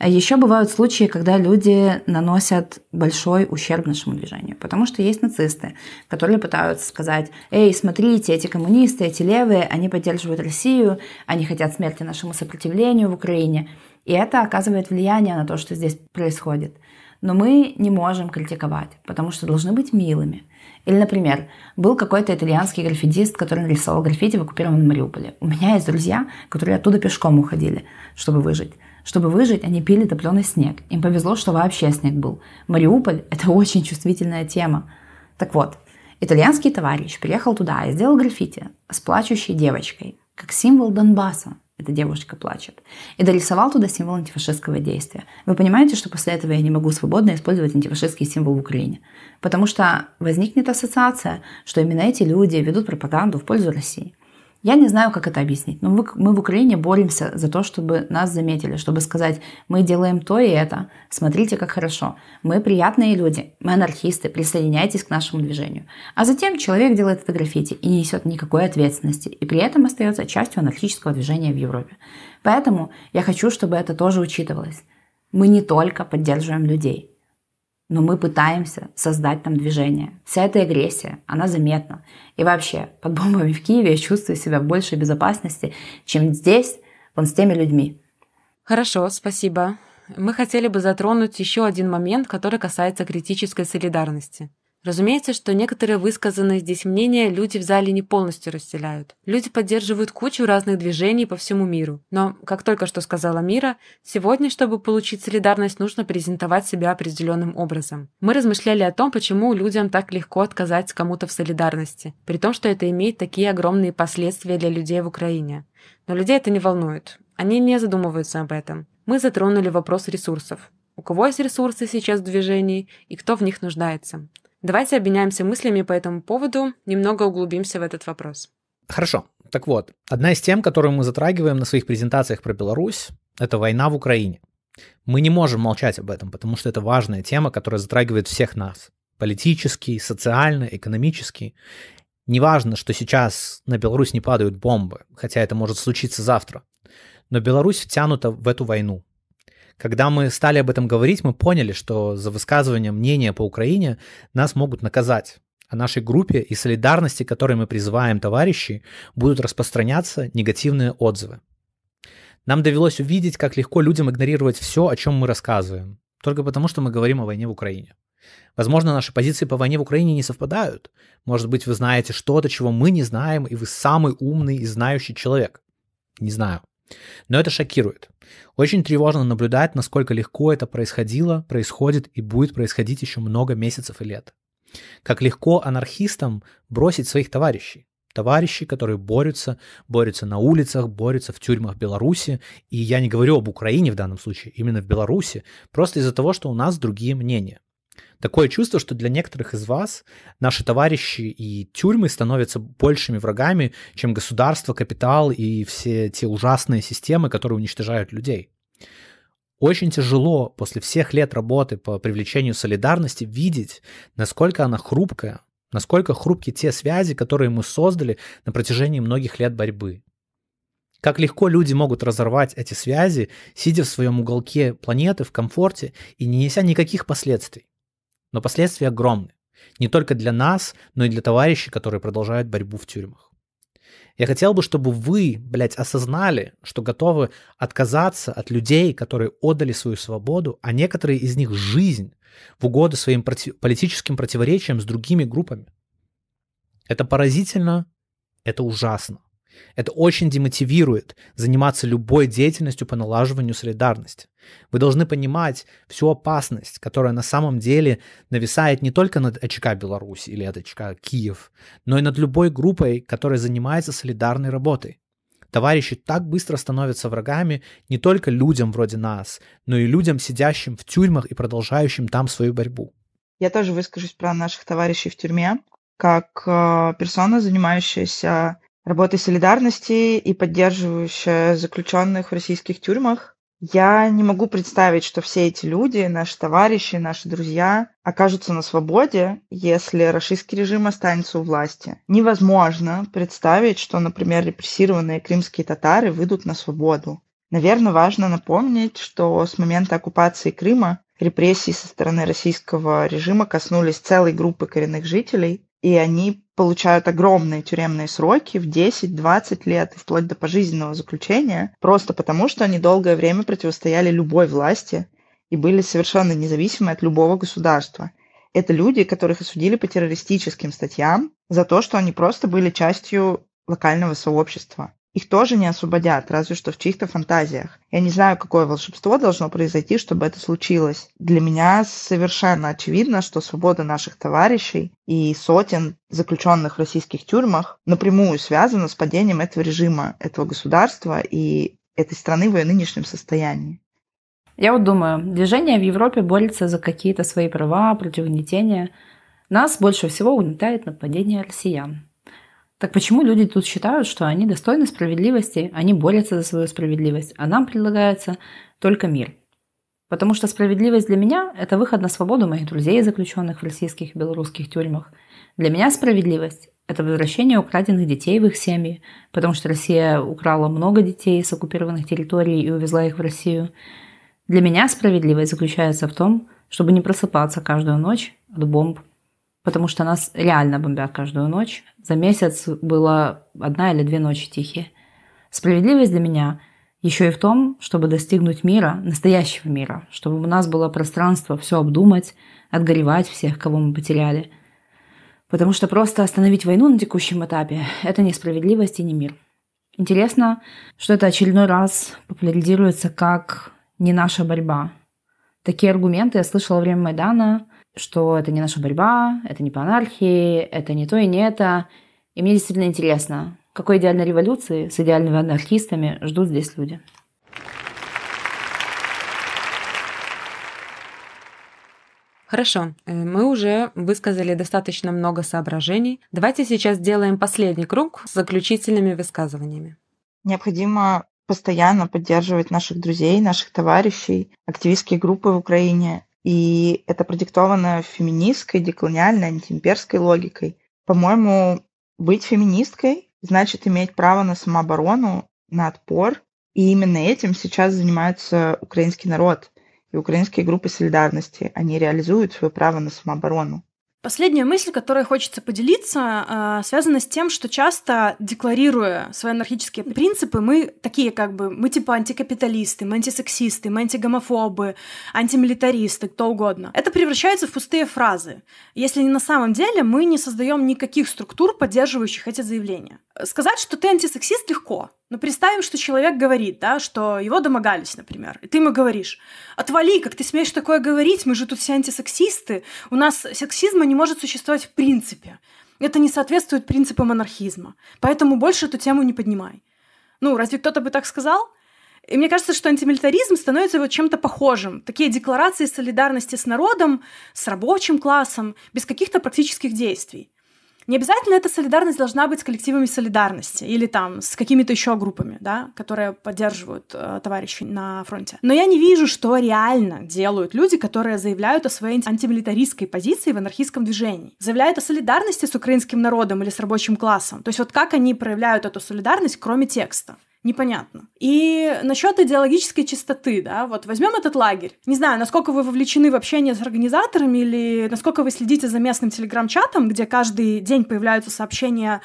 Еще бывают случаи, когда люди наносят большой ущерб нашему движению, потому что есть нацисты, которые пытаются сказать, эй, смотрите, эти коммунисты, эти левые, они поддерживают Россию, они хотят смерти нашему сопротивлению в Украине, и это оказывает влияние на то, что здесь происходит. Но мы не можем критиковать, потому что должны быть милыми. Или, например, был какой-то итальянский граффитист, который нарисовал граффити в оккупированном Мариуполе. У меня есть друзья, которые оттуда пешком уходили, чтобы выжить. Чтобы выжить, они пили топленый снег. Им повезло, что вообще снег был. Мариуполь – это очень чувствительная тема. Так вот, итальянский товарищ приехал туда и сделал граффити с плачущей девочкой, как символ Донбасса. Эта девушка плачет. И дорисовал туда символ антифашистского действия. Вы понимаете, что после этого я не могу свободно использовать антифашистский символ в Украине? Потому что возникнет ассоциация, что именно эти люди ведут пропаганду в пользу России. Я не знаю, как это объяснить, но мы, в Украине боремся за то, чтобы нас заметили, чтобы сказать, мы делаем то и это, смотрите, как хорошо. Мы приятные люди, мы анархисты, присоединяйтесь к нашему движению. А затем человек делает это граффити и не несет никакой ответственности, и при этом остается частью анархического движения в Европе. Поэтому я хочу, чтобы это тоже учитывалось. Мы не только поддерживаем людей, но мы пытаемся создать там движение. Вся эта агрессия, она заметна. И вообще, под бомбами в Киеве я чувствую себя в большей безопасности, чем здесь, вон с теми людьми. Хорошо, спасибо. Мы хотели бы затронуть еще один момент, который касается критической солидарности. Разумеется, что некоторые высказанные здесь мнения люди в зале не полностью разделяют. Люди поддерживают кучу разных движений по всему миру. Но, как только что сказала Мира, сегодня, чтобы получить солидарность, нужно презентовать себя определенным образом. Мы размышляли о том, почему людям так легко отказать кому-то в солидарности, при том, что это имеет такие огромные последствия для людей в Украине. Но людей это не волнует. Они не задумываются об этом. Мы затронули вопрос ресурсов. У кого есть ресурсы сейчас в движении и кто в них нуждается. Давайте обменяемся мыслями по этому поводу, немного углубимся в этот вопрос. Хорошо. Так вот, одна из тем, которую мы затрагиваем на своих презентациях про Беларусь, это война в Украине. Мы не можем молчать об этом, потому что это важная тема, которая затрагивает всех нас. Политически, социально, экономически. Неважно, что сейчас на Беларусь не падают бомбы, хотя это может случиться завтра. Но Беларусь втянута в эту войну. Когда мы стали об этом говорить, мы поняли, что за высказывание мнения по Украине нас могут наказать. О нашей группе и солидарности, которой мы призываем товарищей, будут распространяться негативные отзывы. Нам довелось увидеть, как легко людям игнорировать все, о чем мы рассказываем, только потому, что мы говорим о войне в Украине. Возможно, наши позиции по войне в Украине не совпадают. Может быть, вы знаете что-то, чего мы не знаем, и вы самый умный и знающий человек. Не знаю. Но это шокирует. Очень тревожно наблюдать, насколько легко это происходило, происходит и будет происходить еще много месяцев и лет. Как легко анархистам бросить своих товарищей. Товарищи, которые борются, борются на улицах, борются в тюрьмах Беларуси. И я не говорю об Украине в данном случае, именно в Беларуси, просто из-за того, что у нас другие мнения. Такое чувство, что для некоторых из вас наши товарищи и тюрьмы становятся большими врагами, чем государство, капитал и все те ужасные системы, которые уничтожают людей. Очень тяжело после всех лет работы по привлечению солидарности видеть, насколько она хрупкая, насколько хрупки те связи, которые мы создали на протяжении многих лет борьбы. Как легко люди могут разорвать эти связи, сидя в своем уголке планеты в комфорте и не неся никаких последствий. Но последствия огромны. Не только для нас, но и для товарищей, которые продолжают борьбу в тюрьмах. Я хотел бы, чтобы вы, блядь, осознали, что готовы отказаться от людей, которые отдали свою свободу, а некоторые из них жизнь в угоду своим проти- политическим противоречиям с другими группами. Это поразительно, это ужасно. Это очень демотивирует заниматься любой деятельностью по налаживанию солидарности. Вы должны понимать всю опасность, которая на самом деле нависает не только над АЧК Беларусь или от АЧК Киев, но и над любой группой, которая занимается солидарной работой. Товарищи так быстро становятся врагами не только людям вроде нас, но и людям, сидящим в тюрьмах и продолжающим там свою борьбу. Я тоже выскажусь про наших товарищей в тюрьме, как э, персона, занимающаяся работой солидарности и поддерживающая заключенных в российских тюрьмах. Я не могу представить, что все эти люди, наши товарищи, наши друзья, окажутся на свободе, если российский режим останется у власти. Невозможно представить, что, например, репрессированные крымские татары выйдут на свободу. Наверное, важно напомнить, что с момента оккупации Крыма репрессии со стороны российского режима коснулись целой группы коренных жителей, и они получают огромные тюремные сроки в 10-20 лет и вплоть до пожизненного заключения, просто потому что они долгое время противостояли любой власти и были совершенно независимы от любого государства. Это люди, которых осудили по террористическим статьям за то, что они просто были частью локального сообщества. Их тоже не освободят, разве что в чьих-то фантазиях. Я не знаю, какое волшебство должно произойти, чтобы это случилось. Для меня совершенно очевидно, что свобода наших товарищей и сотен заключенных в российских тюрьмах напрямую связана с падением этого режима, этого государства и этой страны в ее нынешнем состоянии. Я вот думаю, движение в Европе борется за какие-то свои права, против угнетения. Нас больше всего угнетает нападение россиян. Так почему люди тут считают, что они достойны справедливости, они борются за свою справедливость, а нам предлагается только мир? Потому что справедливость для меня – это выход на свободу моих друзей, заключенных в российских и белорусских тюрьмах. Для меня справедливость – это возвращение украденных детей в их семьи, потому что Россия украла много детей с оккупированных территорий и увезла их в Россию – для меня справедливость заключается в том, чтобы не просыпаться каждую ночь от бомб, потому что нас реально бомбят каждую ночь. За месяц было одна или две ночи тихие. Справедливость для меня еще и в том, чтобы достигнуть мира, настоящего мира, чтобы у нас было пространство все обдумать, отгоревать всех, кого мы потеряли. Потому что просто остановить войну на текущем этапе – это не справедливость и не мир. Интересно, что это очередной раз популяризируется как не наша борьба. Такие аргументы я слышала во время Майдана, что это не наша борьба, это не по анархии, это не то и не это. И мне действительно интересно, какой идеальной революции с идеальными анархистами ждут здесь люди. Хорошо, э, мы уже высказали достаточно много соображений. Давайте сейчас сделаем последний круг с заключительными высказываниями. Необходимо постоянно поддерживать наших друзей, наших товарищей, активистские группы в Украине. И это продиктовано феминистской, деколониальной, антиимперской логикой. По-моему, быть феминисткой значит иметь право на самооборону, на отпор. И именно этим сейчас занимается украинский народ и украинские группы солидарности. Они реализуют свое право на самооборону. Последняя мысль, которой хочется поделиться, а, связана с тем, что часто, декларируя свои анархические принципы, мы такие как бы, мы типа антикапиталисты, мы антисексисты, мы антигомофобы, антимилитаристы, кто угодно. Это превращается в пустые фразы, если на самом деле мы не создаем никаких структур, поддерживающих эти заявления. Сказать, что ты антисексист, легко. Но представим, что человек говорит, да, что его домогались, например, и ты ему говоришь, отвали, как ты смеешь такое говорить, мы же тут все антисексисты, у нас сексизма не может существовать в принципе. Это не соответствует принципам анархизма. Поэтому больше эту тему не поднимай. Ну, разве кто-то бы так сказал? И мне кажется, что антимилитаризм становится вот чем-то похожим. Такие декларации солидарности с народом, с рабочим классом, без каких-то практических действий. Не обязательно эта солидарность должна быть с коллективами солидарности или там с какими-то еще группами, да, которые поддерживают э, товарищей на фронте. Но я не вижу, что реально делают люди, которые заявляют о своей антимилитаристской позиции в анархистском движении. Заявляют о солидарности с украинским народом или с рабочим классом. То есть вот как они проявляют эту солидарность, кроме текста непонятно. И насчет идеологической чистоты, да, вот возьмем этот лагерь. Не знаю, насколько вы вовлечены в общение с организаторами или насколько вы следите за местным телеграм-чатом, где каждый день появляются сообщения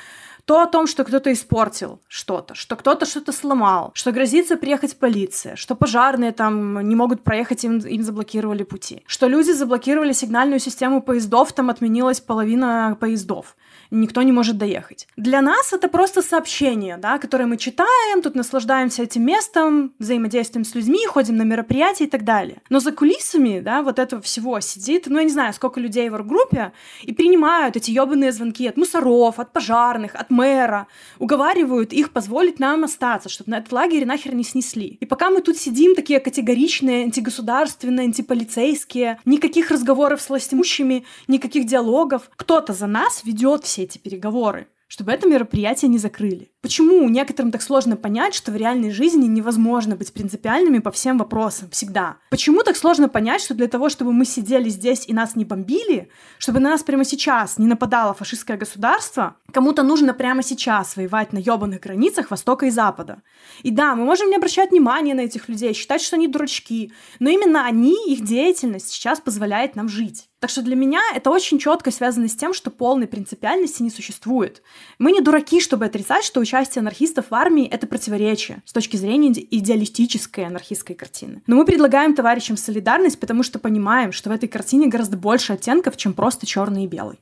то о том, что кто-то испортил что-то, что кто-то что-то сломал, что грозится приехать полиция, что пожарные там не могут проехать, им, им заблокировали пути, что люди заблокировали сигнальную систему поездов, там отменилась половина поездов никто не может доехать. Для нас это просто сообщение, да, которое мы читаем, тут наслаждаемся этим местом, взаимодействуем с людьми, ходим на мероприятия и так далее. Но за кулисами, да, вот этого всего сидит, ну, я не знаю, сколько людей в группе и принимают эти ебаные звонки от мусоров, от пожарных, от мэра, уговаривают их позволить нам остаться, чтобы на этот лагерь нахер не снесли. И пока мы тут сидим, такие категоричные, антигосударственные, антиполицейские, никаких разговоров с властимущими, никаких диалогов, кто-то за нас ведет все эти переговоры, чтобы это мероприятие не закрыли. Почему некоторым так сложно понять, что в реальной жизни невозможно быть принципиальными по всем вопросам всегда? Почему так сложно понять, что для того, чтобы мы сидели здесь и нас не бомбили, чтобы на нас прямо сейчас не нападало фашистское государство, Кому-то нужно прямо сейчас воевать на ебаных границах Востока и Запада. И да, мы можем не обращать внимания на этих людей, считать, что они дурачки, но именно они, их деятельность сейчас позволяет нам жить. Так что для меня это очень четко связано с тем, что полной принципиальности не существует. Мы не дураки, чтобы отрицать, что участие анархистов в армии — это противоречие с точки зрения идеалистической анархистской картины. Но мы предлагаем товарищам солидарность, потому что понимаем, что в этой картине гораздо больше оттенков, чем просто черный и белый.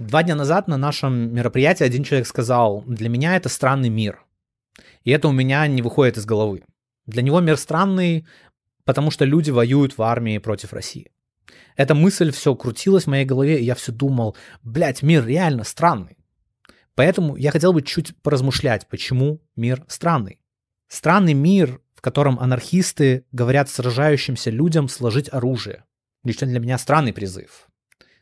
Два дня назад на нашем мероприятии один человек сказал, для меня это странный мир. И это у меня не выходит из головы. Для него мир странный, потому что люди воюют в армии против России. Эта мысль все крутилась в моей голове, и я все думал, блядь, мир реально странный. Поэтому я хотел бы чуть поразмышлять, почему мир странный. Странный мир, в котором анархисты говорят сражающимся людям сложить оружие. Лично для меня странный призыв.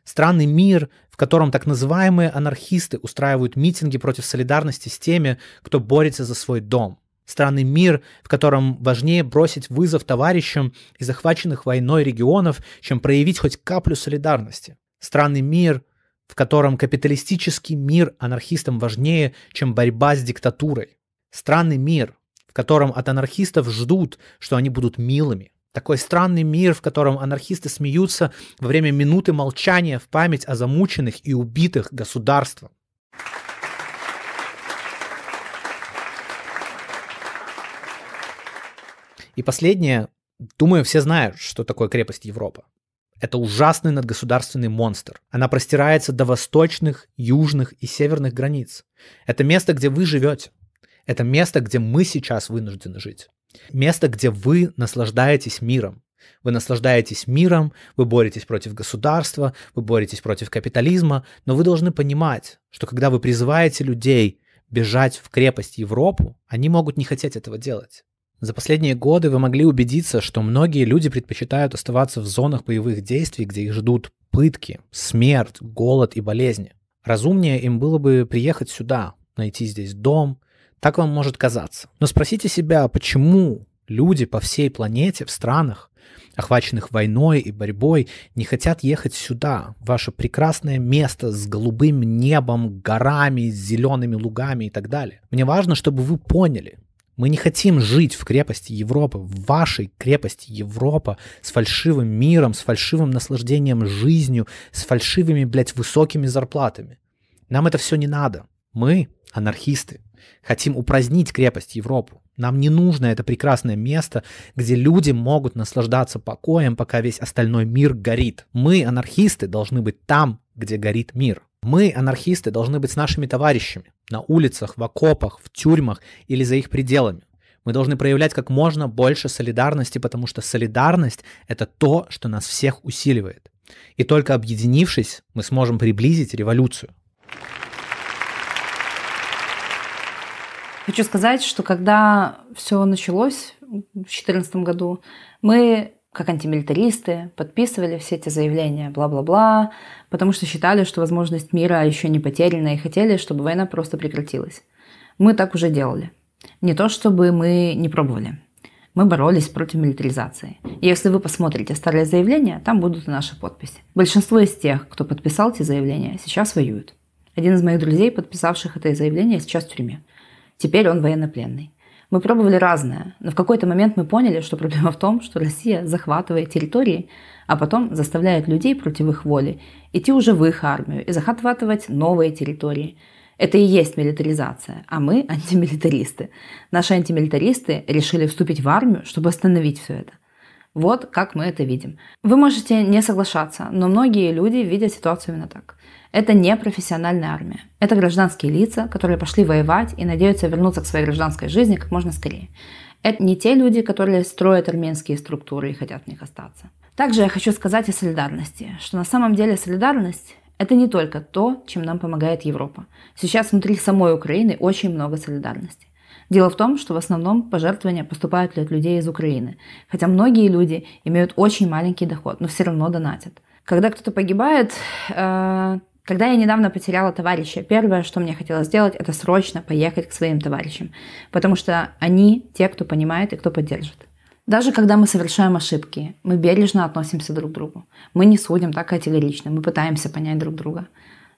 Странный мир, в котором так называемые анархисты устраивают митинги против солидарности с теми, кто борется за свой дом. Странный мир, в котором важнее бросить вызов товарищам из захваченных войной регионов, чем проявить хоть каплю солидарности. Странный мир, в котором капиталистический мир анархистам важнее, чем борьба с диктатурой. Странный мир, в котором от анархистов ждут, что они будут милыми, такой странный мир, в котором анархисты смеются во время минуты молчания в память о замученных и убитых государством. И последнее, думаю, все знают, что такое крепость Европа. Это ужасный надгосударственный монстр. Она простирается до восточных, южных и северных границ. Это место, где вы живете. Это место, где мы сейчас вынуждены жить. Место, где вы наслаждаетесь миром. Вы наслаждаетесь миром, вы боретесь против государства, вы боретесь против капитализма, но вы должны понимать, что когда вы призываете людей бежать в крепость Европу, они могут не хотеть этого делать. За последние годы вы могли убедиться, что многие люди предпочитают оставаться в зонах боевых действий, где их ждут пытки, смерть, голод и болезни. Разумнее им было бы приехать сюда, найти здесь дом, так вам может казаться. Но спросите себя, почему люди по всей планете, в странах, охваченных войной и борьбой, не хотят ехать сюда, в ваше прекрасное место с голубым небом, горами, зелеными лугами и так далее. Мне важно, чтобы вы поняли, мы не хотим жить в крепости Европы, в вашей крепости Европа, с фальшивым миром, с фальшивым наслаждением жизнью, с фальшивыми, блядь, высокими зарплатами. Нам это все не надо. Мы анархисты. Хотим упразднить крепость Европу. Нам не нужно это прекрасное место, где люди могут наслаждаться покоем, пока весь остальной мир горит. Мы, анархисты, должны быть там, где горит мир. Мы, анархисты, должны быть с нашими товарищами на улицах, в окопах, в тюрьмах или за их пределами. Мы должны проявлять как можно больше солидарности, потому что солидарность — это то, что нас всех усиливает. И только объединившись, мы сможем приблизить революцию. Хочу сказать, что когда все началось в 2014 году, мы, как антимилитаристы, подписывали все эти заявления, бла-бла-бла, потому что считали, что возможность мира еще не потеряна и хотели, чтобы война просто прекратилась. Мы так уже делали. Не то, чтобы мы не пробовали. Мы боролись против милитаризации. Если вы посмотрите старые заявления, там будут и наши подписи. Большинство из тех, кто подписал эти заявления, сейчас воюют. Один из моих друзей, подписавших это заявление, сейчас в тюрьме. Теперь он военнопленный. Мы пробовали разное, но в какой-то момент мы поняли, что проблема в том, что Россия захватывает территории, а потом заставляет людей против их воли идти уже в их армию и захватывать новые территории. Это и есть милитаризация, а мы антимилитаристы. Наши антимилитаристы решили вступить в армию, чтобы остановить все это. Вот как мы это видим. Вы можете не соглашаться, но многие люди видят ситуацию именно так. Это не профессиональная армия. Это гражданские лица, которые пошли воевать и надеются вернуться к своей гражданской жизни как можно скорее. Это не те люди, которые строят армянские структуры и хотят в них остаться. Также я хочу сказать о солидарности, что на самом деле солидарность это не только то, чем нам помогает Европа. Сейчас внутри самой Украины очень много солидарности. Дело в том, что в основном пожертвования поступают от людей из Украины, хотя многие люди имеют очень маленький доход, но все равно донатят. Когда кто-то погибает, э, когда я недавно потеряла товарища, первое, что мне хотелось сделать, это срочно поехать к своим товарищам, потому что они те, кто понимает и кто поддержит. Даже когда мы совершаем ошибки, мы бережно относимся друг к другу. Мы не судим так категорично, мы пытаемся понять друг друга.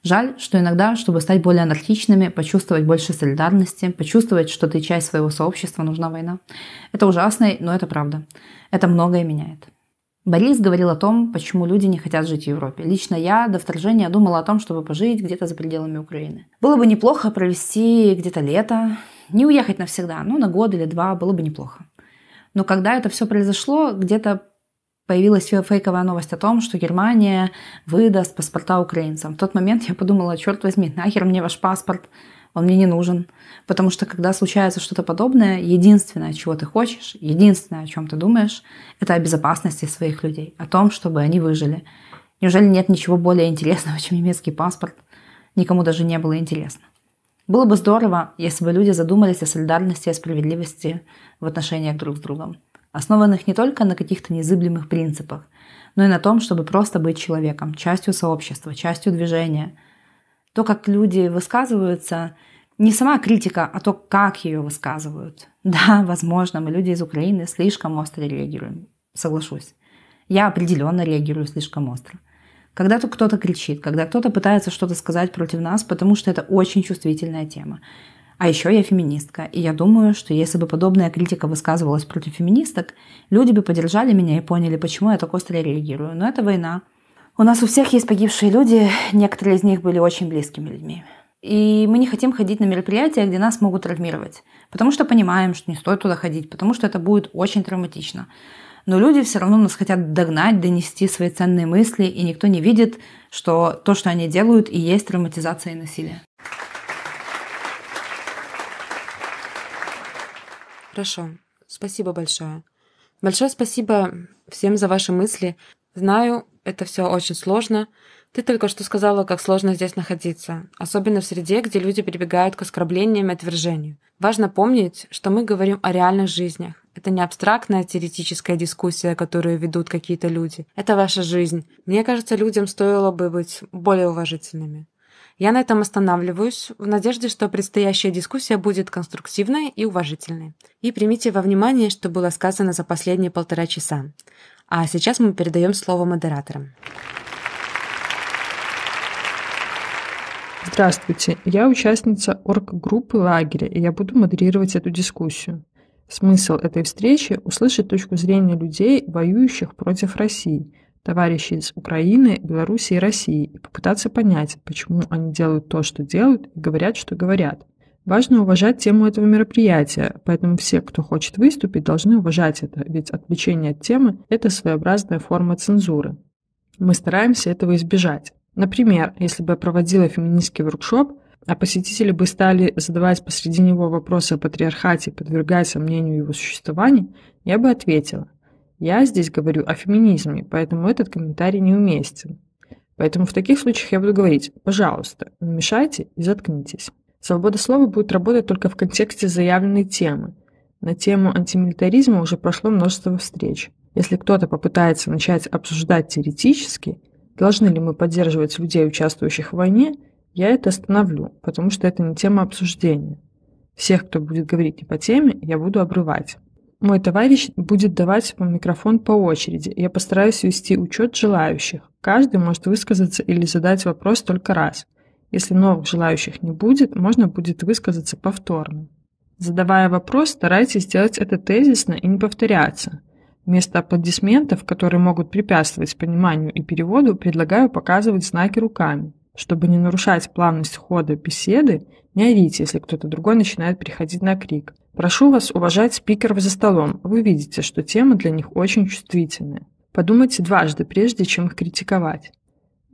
Жаль, что иногда, чтобы стать более анархичными, почувствовать больше солидарности, почувствовать, что ты часть своего сообщества, нужна война. Это ужасно, но это правда. Это многое меняет. Борис говорил о том, почему люди не хотят жить в Европе. Лично я до вторжения думала о том, чтобы пожить где-то за пределами Украины. Было бы неплохо провести где-то лето, не уехать навсегда, но на год или два было бы неплохо. Но когда это все произошло, где-то появилась фейковая новость о том, что Германия выдаст паспорта украинцам. В тот момент я подумала, черт возьми, нахер мне ваш паспорт, он мне не нужен. Потому что когда случается что-то подобное, единственное, чего ты хочешь, единственное, о чем ты думаешь, это о безопасности своих людей, о том, чтобы они выжили. Неужели нет ничего более интересного, чем немецкий паспорт? Никому даже не было интересно. Было бы здорово, если бы люди задумались о солидарности и справедливости в отношениях друг с другом, основанных не только на каких-то незыблемых принципах, но и на том, чтобы просто быть человеком, частью сообщества, частью движения. То, как люди высказываются, не сама критика, а то, как ее высказывают. Да, возможно, мы люди из Украины слишком остро реагируем, соглашусь. Я определенно реагирую слишком остро. Когда тут кто-то кричит, когда кто-то пытается что-то сказать против нас, потому что это очень чувствительная тема. А еще я феминистка, и я думаю, что если бы подобная критика высказывалась против феминисток, люди бы поддержали меня и поняли, почему я так остро реагирую. Но это война. У нас у всех есть погибшие люди, некоторые из них были очень близкими людьми. И мы не хотим ходить на мероприятия, где нас могут травмировать. Потому что понимаем, что не стоит туда ходить, потому что это будет очень травматично но люди все равно нас хотят догнать, донести свои ценные мысли, и никто не видит, что то, что они делают, и есть травматизация и насилие. Хорошо, спасибо большое. Большое спасибо всем за ваши мысли. Знаю, это все очень сложно. Ты только что сказала, как сложно здесь находиться, особенно в среде, где люди прибегают к оскорблениям и отвержению. Важно помнить, что мы говорим о реальных жизнях, это не абстрактная теоретическая дискуссия, которую ведут какие-то люди. Это ваша жизнь. Мне кажется, людям стоило бы быть более уважительными. Я на этом останавливаюсь, в надежде, что предстоящая дискуссия будет конструктивной и уважительной. И примите во внимание, что было сказано за последние полтора часа. А сейчас мы передаем слово модераторам. Здравствуйте, я участница орг-группы лагеря, и я буду модерировать эту дискуссию. Смысл этой встречи – услышать точку зрения людей, воюющих против России, товарищей из Украины, Беларуси и России, и попытаться понять, почему они делают то, что делают, и говорят, что говорят. Важно уважать тему этого мероприятия, поэтому все, кто хочет выступить, должны уважать это, ведь отвлечение от темы – это своеобразная форма цензуры. Мы стараемся этого избежать. Например, если бы я проводила феминистский воркшоп, а посетители бы стали задавать посреди него вопросы о патриархате, подвергая сомнению его существования, я бы ответила. Я здесь говорю о феминизме, поэтому этот комментарий неуместен. Поэтому в таких случаях я буду говорить, пожалуйста, не мешайте и заткнитесь. Свобода слова будет работать только в контексте заявленной темы. На тему антимилитаризма уже прошло множество встреч. Если кто-то попытается начать обсуждать теоретически, должны ли мы поддерживать людей, участвующих в войне, я это остановлю, потому что это не тема обсуждения. Всех, кто будет говорить не по теме, я буду обрывать. Мой товарищ будет давать вам микрофон по очереди. Я постараюсь вести учет желающих. Каждый может высказаться или задать вопрос только раз. Если новых желающих не будет, можно будет высказаться повторно. Задавая вопрос, старайтесь сделать это тезисно и не повторяться. Вместо аплодисментов, которые могут препятствовать пониманию и переводу, предлагаю показывать знаки руками. Чтобы не нарушать плавность хода беседы, не орите, если кто-то другой начинает переходить на крик. Прошу вас уважать спикеров за столом. Вы видите, что тема для них очень чувствительная. Подумайте дважды, прежде чем их критиковать.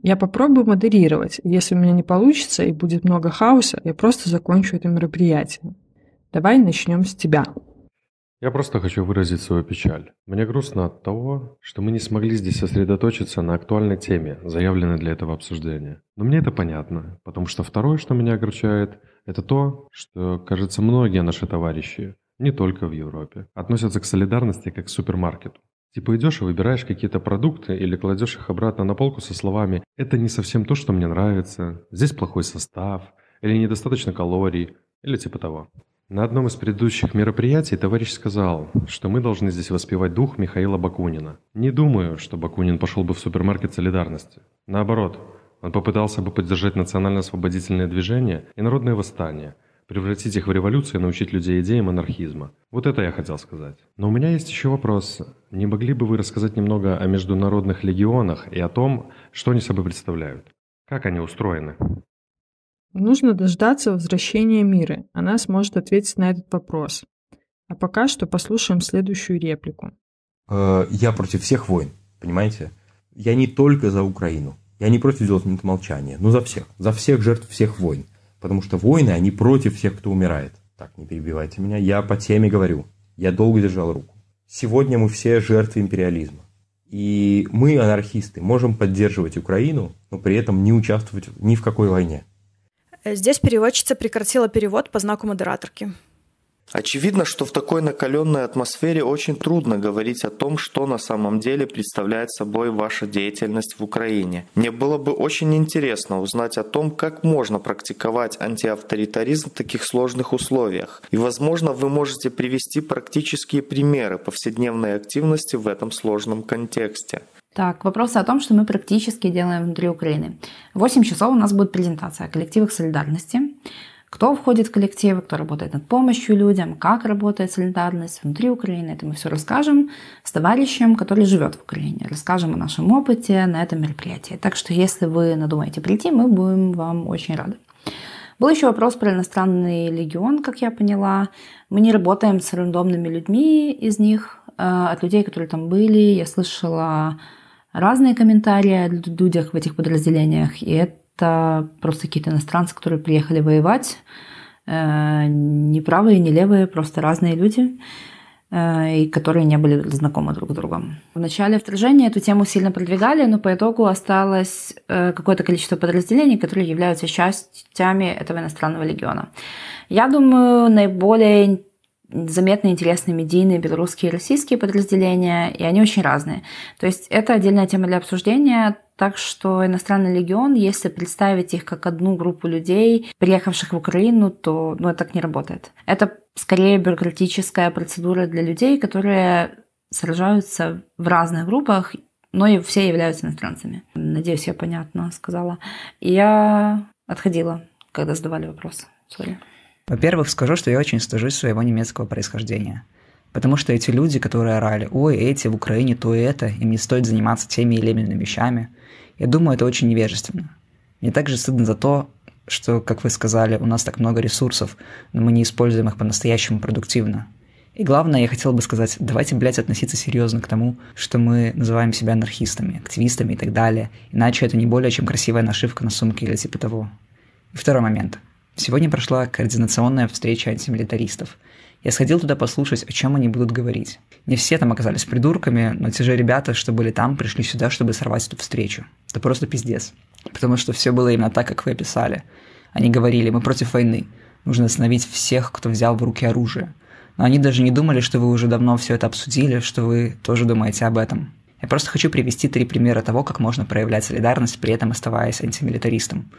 Я попробую модерировать. Если у меня не получится и будет много хаоса, я просто закончу это мероприятие. Давай начнем с тебя. Я просто хочу выразить свою печаль. Мне грустно от того, что мы не смогли здесь сосредоточиться на актуальной теме, заявленной для этого обсуждения. Но мне это понятно, потому что второе, что меня огорчает, это то, что, кажется, многие наши товарищи, не только в Европе, относятся к солидарности как к супермаркету. Типа идешь и выбираешь какие-то продукты или кладешь их обратно на полку со словами «это не совсем то, что мне нравится», «здесь плохой состав», или «недостаточно калорий», или типа того. На одном из предыдущих мероприятий товарищ сказал, что мы должны здесь воспевать дух Михаила Бакунина. Не думаю, что Бакунин пошел бы в супермаркет солидарности. Наоборот, он попытался бы поддержать национально-освободительное движение и народное восстание, превратить их в революцию и научить людей идеям анархизма. Вот это я хотел сказать. Но у меня есть еще вопрос. Не могли бы вы рассказать немного о международных легионах и о том, что они собой представляют? Как они устроены? Нужно дождаться возвращения мира. Она сможет ответить на этот вопрос. А пока что послушаем следующую реплику. Э, я против всех войн, понимаете? Я не только за Украину. Я не против делать минуты молчания, но за всех. За всех жертв всех войн. Потому что войны, они против всех, кто умирает. Так, не перебивайте меня. Я по теме говорю. Я долго держал руку. Сегодня мы все жертвы империализма. И мы, анархисты, можем поддерживать Украину, но при этом не участвовать ни в какой войне. Здесь переводчица прекратила перевод по знаку модераторки. Очевидно, что в такой накаленной атмосфере очень трудно говорить о том, что на самом деле представляет собой ваша деятельность в Украине. Мне было бы очень интересно узнать о том, как можно практиковать антиавторитаризм в таких сложных условиях. И, возможно, вы можете привести практические примеры повседневной активности в этом сложном контексте. Так, вопрос о том, что мы практически делаем внутри Украины. В 8 часов у нас будет презентация о коллективах солидарности. Кто входит в коллективы, кто работает над помощью людям, как работает солидарность внутри Украины. Это мы все расскажем с товарищем, который живет в Украине. Расскажем о нашем опыте на этом мероприятии. Так что, если вы надумаете прийти, мы будем вам очень рады. Был еще вопрос про иностранный легион, как я поняла. Мы не работаем с рандомными людьми из них, э, от людей, которые там были. Я слышала разные комментарии о людях в этих подразделениях, и это просто какие-то иностранцы, которые приехали воевать, э, не правые, не левые, просто разные люди, э, и которые не были знакомы друг с другом. В начале вторжения эту тему сильно продвигали, но по итогу осталось э, какое-то количество подразделений, которые являются частями этого иностранного легиона. Я думаю, наиболее заметны интересные медийные белорусские и российские подразделения, и они очень разные. То есть это отдельная тема для обсуждения, так что иностранный легион, если представить их как одну группу людей, приехавших в Украину, то ну, это так не работает. Это скорее бюрократическая процедура для людей, которые сражаются в разных группах, но и все являются иностранцами. Надеюсь, я понятно сказала. Я отходила, когда задавали вопрос. Sorry. Во-первых, скажу, что я очень стыжусь своего немецкого происхождения. Потому что эти люди, которые орали, ой, эти в Украине то и это, им не стоит заниматься теми или иными вещами, я думаю, это очень невежественно. Мне также стыдно за то, что, как вы сказали, у нас так много ресурсов, но мы не используем их по-настоящему продуктивно. И главное, я хотел бы сказать, давайте, блядь, относиться серьезно к тому, что мы называем себя анархистами, активистами и так далее, иначе это не более чем красивая нашивка на сумке или типа того. И второй момент – Сегодня прошла координационная встреча антимилитаристов. Я сходил туда послушать, о чем они будут говорить. Не все там оказались придурками, но те же ребята, что были там, пришли сюда, чтобы сорвать эту встречу. Это просто пиздец. Потому что все было именно так, как вы описали. Они говорили, мы против войны. Нужно остановить всех, кто взял в руки оружие. Но они даже не думали, что вы уже давно все это обсудили, что вы тоже думаете об этом. Я просто хочу привести три примера того, как можно проявлять солидарность, при этом оставаясь антимилитаристом.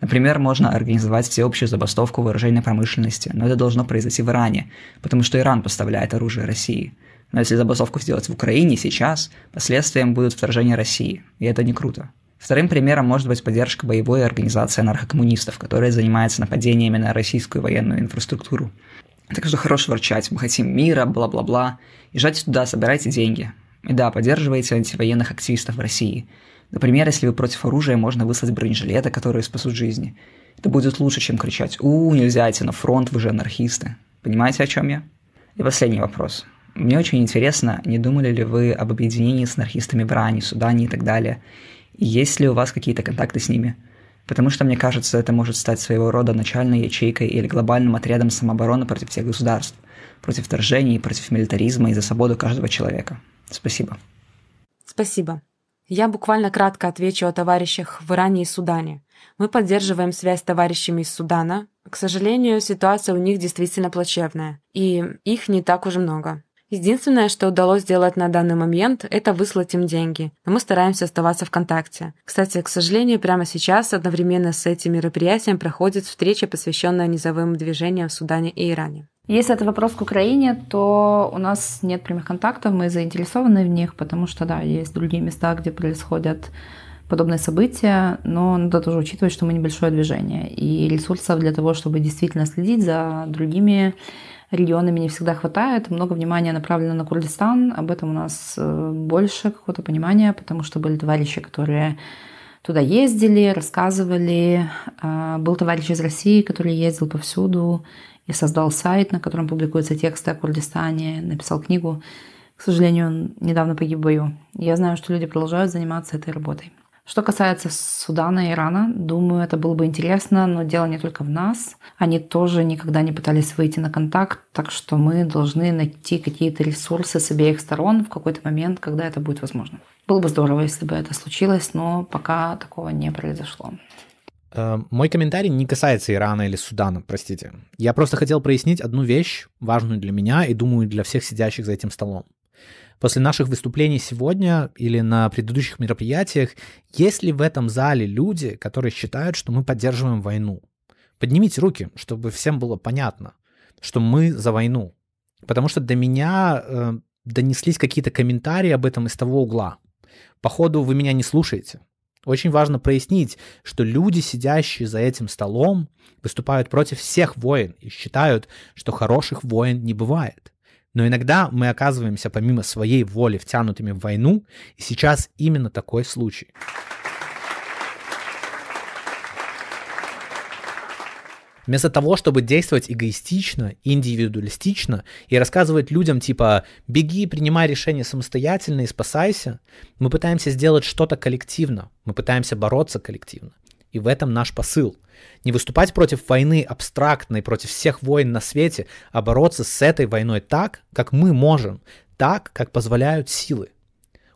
Например, можно организовать всеобщую забастовку вооруженной промышленности, но это должно произойти в Иране, потому что Иран поставляет оружие России. Но если забастовку сделать в Украине сейчас, последствием будет вторжение России, и это не круто. Вторым примером может быть поддержка боевой организации наркокоммунистов, которая занимается нападениями на российскую военную инфраструктуру. Так что хорош ворчать, мы хотим мира, бла-бла-бла. Езжайте туда, собирайте деньги. И да, поддерживайте антивоенных активистов в России – Например, если вы против оружия, можно выслать бронежилеты, которые спасут жизни. Это будет лучше, чем кричать «У, нельзя идти на фронт, вы же анархисты». Понимаете, о чем я? И последний вопрос. Мне очень интересно, не думали ли вы об объединении с анархистами в Иране, Судане и так далее? И есть ли у вас какие-то контакты с ними? Потому что, мне кажется, это может стать своего рода начальной ячейкой или глобальным отрядом самообороны против всех государств, против вторжений, против милитаризма и за свободу каждого человека. Спасибо. Спасибо. Я буквально кратко отвечу о товарищах в Иране и Судане. Мы поддерживаем связь с товарищами из Судана. К сожалению, ситуация у них действительно плачевная, и их не так уж много. Единственное, что удалось сделать на данный момент, это выслать им деньги. Но мы стараемся оставаться в контакте. Кстати, к сожалению, прямо сейчас одновременно с этим мероприятием проходит встреча, посвященная низовым движениям в Судане и Иране. Если это вопрос к Украине, то у нас нет прямых контактов, мы заинтересованы в них, потому что, да, есть другие места, где происходят подобные события, но надо тоже учитывать, что мы небольшое движение, и ресурсов для того, чтобы действительно следить за другими регионами не всегда хватает. Много внимания направлено на Курдистан. Об этом у нас э, больше какого-то понимания, потому что были товарищи, которые туда ездили, рассказывали. А, был товарищ из России, который ездил повсюду и создал сайт, на котором публикуются тексты о Курдистане, написал книгу. К сожалению, он недавно погиб в бою. Я знаю, что люди продолжают заниматься этой работой. Что касается Судана и Ирана, думаю, это было бы интересно, но дело не только в нас. Они тоже никогда не пытались выйти на контакт, так что мы должны найти какие-то ресурсы с обеих сторон в какой-то момент, когда это будет возможно. Было бы здорово, если бы это случилось, но пока такого не произошло. Э, мой комментарий не касается Ирана или Судана, простите. Я просто хотел прояснить одну вещь, важную для меня и, думаю, для всех сидящих за этим столом. После наших выступлений сегодня или на предыдущих мероприятиях, есть ли в этом зале люди, которые считают, что мы поддерживаем войну? Поднимите руки, чтобы всем было понятно, что мы за войну. Потому что до меня э, донеслись какие-то комментарии об этом из того угла. Походу, вы меня не слушаете. Очень важно прояснить, что люди, сидящие за этим столом, выступают против всех войн и считают, что хороших войн не бывает. Но иногда мы оказываемся помимо своей воли втянутыми в войну, и сейчас именно такой случай. Вместо того, чтобы действовать эгоистично, индивидуалистично и рассказывать людям типа «беги, принимай решение самостоятельно и спасайся», мы пытаемся сделать что-то коллективно, мы пытаемся бороться коллективно. И в этом наш посыл. Не выступать против войны абстрактной, против всех войн на свете, а бороться с этой войной так, как мы можем, так, как позволяют силы.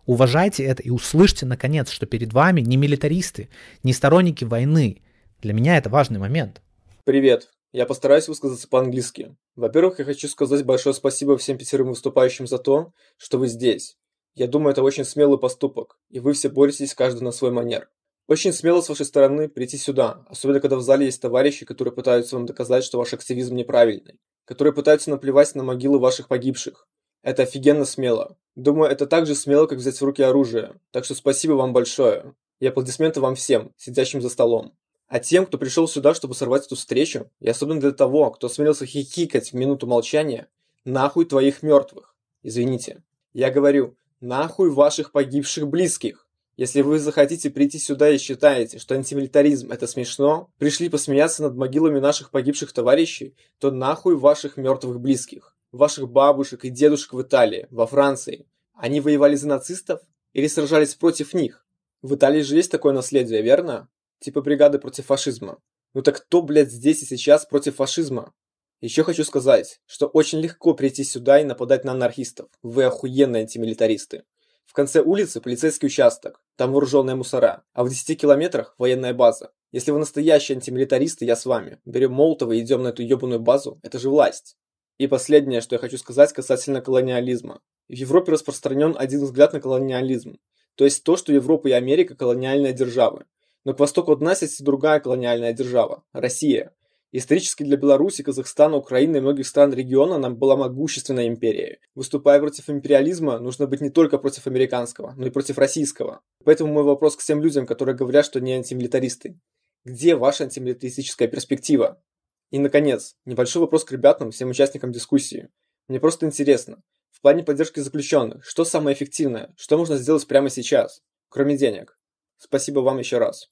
Уважайте это и услышьте, наконец, что перед вами не милитаристы, не сторонники войны. Для меня это важный момент. Привет. Я постараюсь высказаться по-английски. Во-первых, я хочу сказать большое спасибо всем пятерым выступающим за то, что вы здесь. Я думаю, это очень смелый поступок, и вы все боретесь каждый на свой манер. Очень смело с вашей стороны прийти сюда, особенно когда в зале есть товарищи, которые пытаются вам доказать, что ваш активизм неправильный, которые пытаются наплевать на могилы ваших погибших. Это офигенно смело. Думаю, это так же смело, как взять в руки оружие. Так что спасибо вам большое. И аплодисменты вам всем, сидящим за столом. А тем, кто пришел сюда, чтобы сорвать эту встречу, и особенно для того, кто осмелился хихикать в минуту молчания, нахуй твоих мертвых. Извините. Я говорю, нахуй ваших погибших близких. Если вы захотите прийти сюда и считаете, что антимилитаризм это смешно, пришли посмеяться над могилами наших погибших товарищей, то нахуй ваших мертвых близких, ваших бабушек и дедушек в Италии, во Франции. Они воевали за нацистов или сражались против них? В Италии же есть такое наследие, верно? Типа бригады против фашизма. Ну так кто, блядь, здесь и сейчас против фашизма? Еще хочу сказать, что очень легко прийти сюда и нападать на анархистов. Вы охуенные антимилитаристы. В конце улицы полицейский участок, там вооруженные мусора, а в 10 километрах военная база. Если вы настоящие антимилитаристы, я с вами. Берем Молотова и идем на эту ебаную базу, это же власть. И последнее, что я хочу сказать касательно колониализма. В Европе распространен один взгляд на колониализм. То есть то, что Европа и Америка колониальные державы. Но к востоку от нас есть и другая колониальная держава – Россия. Исторически для Беларуси, Казахстана, Украины и многих стран региона нам была могущественная империя. Выступая против империализма, нужно быть не только против американского, но и против российского. Поэтому мой вопрос к всем людям, которые говорят, что не антимилитаристы. Где ваша антимилитаристическая перспектива? И, наконец, небольшой вопрос к ребятам, всем участникам дискуссии. Мне просто интересно, в плане поддержки заключенных, что самое эффективное, что можно сделать прямо сейчас, кроме денег? Спасибо вам еще раз.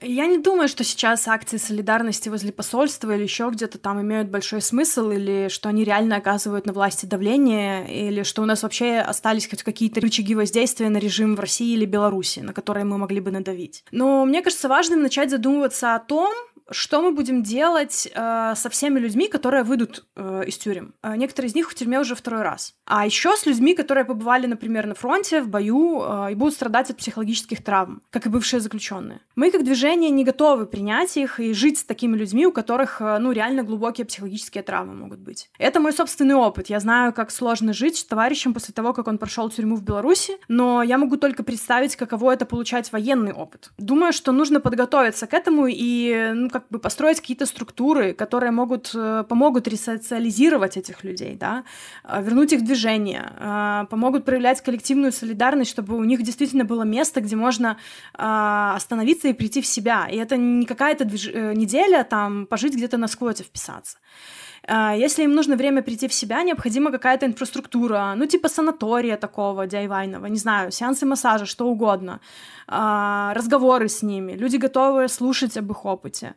Я не думаю, что сейчас акции солидарности возле посольства или еще где-то там имеют большой смысл, или что они реально оказывают на власти давление, или что у нас вообще остались хоть какие-то рычаги воздействия на режим в России или Беларуси, на которые мы могли бы надавить. Но мне кажется важным начать задумываться о том, что мы будем делать э, со всеми людьми, которые выйдут э, из тюрем? Э, некоторые из них в тюрьме уже второй раз. А еще с людьми, которые побывали, например, на фронте, в бою э, и будут страдать от психологических травм, как и бывшие заключенные. Мы как движение не готовы принять их и жить с такими людьми, у которых, э, ну, реально глубокие психологические травмы могут быть. Это мой собственный опыт. Я знаю, как сложно жить с товарищем после того, как он прошел тюрьму в Беларуси, но я могу только представить, каково это получать военный опыт. Думаю, что нужно подготовиться к этому и, ну, как бы построить какие-то структуры, которые могут, э, помогут ресоциализировать этих людей, да, э, вернуть их в движение, э, помогут проявлять коллективную солидарность, чтобы у них действительно было место, где можно остановиться и прийти в себя. И это не какая-то движ... неделя, там, пожить где-то на сквоте вписаться. Если им нужно время прийти в себя, необходима какая-то инфраструктура, ну, типа санатория такого дайвайного, не знаю, сеансы массажа, что угодно, разговоры с ними, люди готовы слушать об их опыте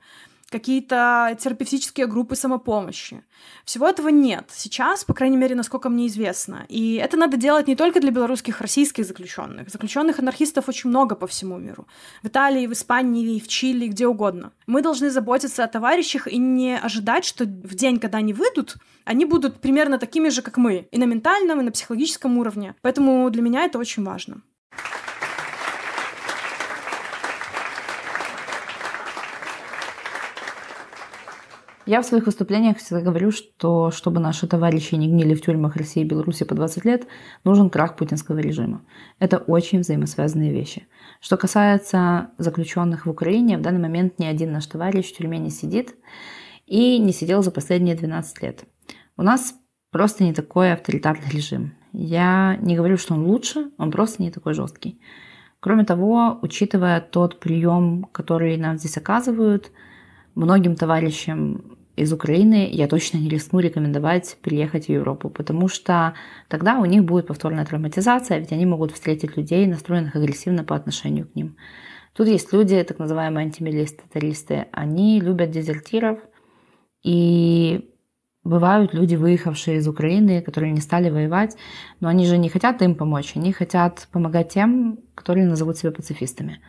какие-то терапевтические группы самопомощи. Всего этого нет сейчас, по крайней мере, насколько мне известно. И это надо делать не только для белорусских, российских заключенных. Заключенных анархистов очень много по всему миру. В Италии, в Испании, в Чили, где угодно. Мы должны заботиться о товарищах и не ожидать, что в день, когда они выйдут, они будут примерно такими же, как мы. И на ментальном, и на психологическом уровне. Поэтому для меня это очень важно. Я в своих выступлениях всегда говорю, что чтобы наши товарищи не гнили в тюрьмах России и Беларуси по 20 лет, нужен крах путинского режима. Это очень взаимосвязанные вещи. Что касается заключенных в Украине, в данный момент ни один наш товарищ в тюрьме не сидит и не сидел за последние 12 лет. У нас просто не такой авторитарный режим. Я не говорю, что он лучше, он просто не такой жесткий. Кроме того, учитывая тот прием, который нам здесь оказывают, многим товарищам из Украины я точно не рискну рекомендовать приехать в Европу, потому что тогда у них будет повторная травматизация, ведь они могут встретить людей, настроенных агрессивно по отношению к ним. Тут есть люди, так называемые антимилисты, они любят дезертиров, и бывают люди, выехавшие из Украины, которые не стали воевать, но они же не хотят им помочь, они хотят помогать тем, которые назовут себя пацифистами.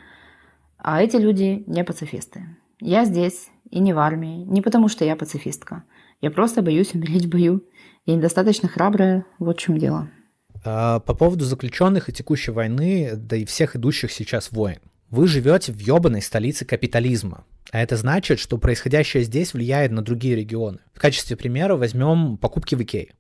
А эти люди не пацифисты. Я здесь и не в армии, не потому что я пацифистка. Я просто боюсь умереть в бою. Я недостаточно храбрая, вот в чем дело. А, по поводу заключенных и текущей войны, да и всех идущих сейчас войн. Вы живете в ебаной столице капитализма. А это значит, что происходящее здесь влияет на другие регионы. В качестве примера возьмем покупки в Икее.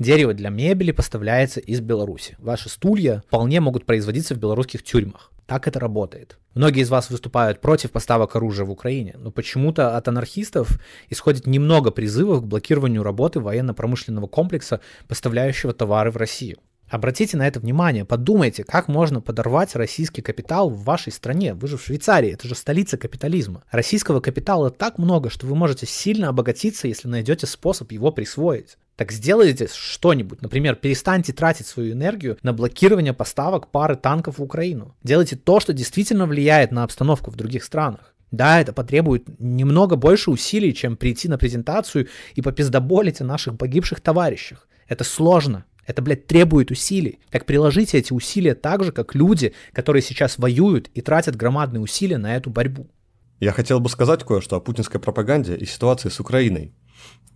Дерево для мебели поставляется из Беларуси. Ваши стулья вполне могут производиться в белорусских тюрьмах. Так это работает. Многие из вас выступают против поставок оружия в Украине, но почему-то от анархистов исходит немного призывов к блокированию работы военно-промышленного комплекса, поставляющего товары в Россию. Обратите на это внимание, подумайте, как можно подорвать российский капитал в вашей стране. Вы же в Швейцарии, это же столица капитализма. Российского капитала так много, что вы можете сильно обогатиться, если найдете способ его присвоить. Так сделайте что-нибудь. Например, перестаньте тратить свою энергию на блокирование поставок пары танков в Украину. Делайте то, что действительно влияет на обстановку в других странах. Да, это потребует немного больше усилий, чем прийти на презентацию и попиздоболить о наших погибших товарищах. Это сложно. Это, блядь, требует усилий. Так приложите эти усилия так же, как люди, которые сейчас воюют и тратят громадные усилия на эту борьбу. Я хотел бы сказать кое-что о путинской пропаганде и ситуации с Украиной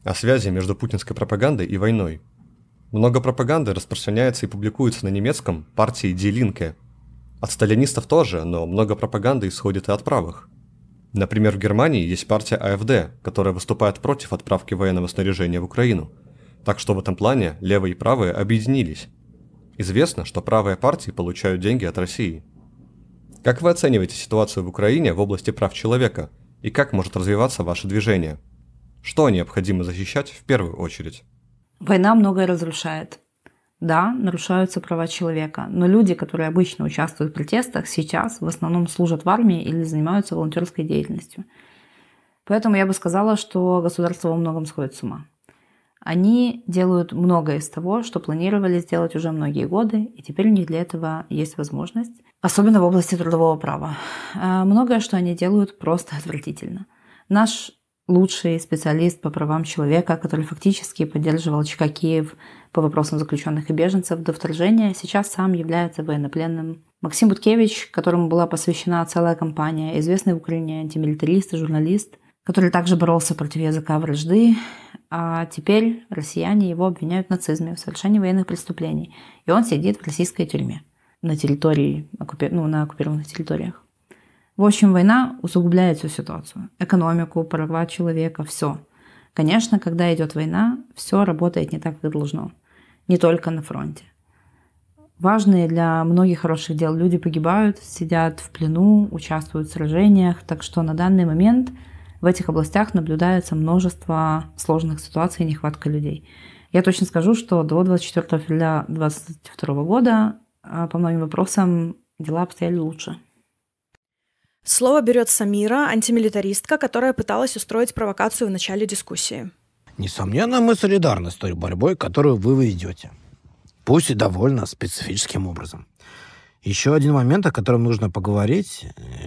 о связи между путинской пропагандой и войной. Много пропаганды распространяется и публикуется на немецком партии Die Linke. От сталинистов тоже, но много пропаганды исходит и от правых. Например, в Германии есть партия АФД, которая выступает против отправки военного снаряжения в Украину. Так что в этом плане левые и правые объединились. Известно, что правые партии получают деньги от России. Как вы оцениваете ситуацию в Украине в области прав человека и как может развиваться ваше движение? Что необходимо защищать в первую очередь? Война многое разрушает. Да, нарушаются права человека, но люди, которые обычно участвуют в протестах, сейчас в основном служат в армии или занимаются волонтерской деятельностью. Поэтому я бы сказала, что государство во многом сходит с ума. Они делают многое из того, что планировали сделать уже многие годы, и теперь у них для этого есть возможность, особенно в области трудового права. А многое, что они делают, просто отвратительно. Наш лучший специалист по правам человека, который фактически поддерживал ЧК Киев по вопросам заключенных и беженцев до вторжения, сейчас сам является военнопленным. Максим Буткевич, которому была посвящена целая кампания, известный в Украине антимилитарист и журналист, который также боролся против языка вражды, а теперь россияне его обвиняют в нацизме, в совершении военных преступлений. И он сидит в российской тюрьме на территории, ну, на оккупированных территориях. В общем, война усугубляет всю ситуацию. Экономику, права человека, все. Конечно, когда идет война, все работает не так, как должно. Не только на фронте. Важные для многих хороших дел люди погибают, сидят в плену, участвуют в сражениях, так что на данный момент в этих областях наблюдается множество сложных ситуаций и нехватка людей. Я точно скажу, что до 24 февраля 2022 года а, по многим вопросам дела обстояли лучше. Слово берет Самира, антимилитаристка, которая пыталась устроить провокацию в начале дискуссии. Несомненно, мы солидарны с той борьбой, которую вы ведете. Пусть и довольно специфическим образом. Еще один момент, о котором нужно поговорить.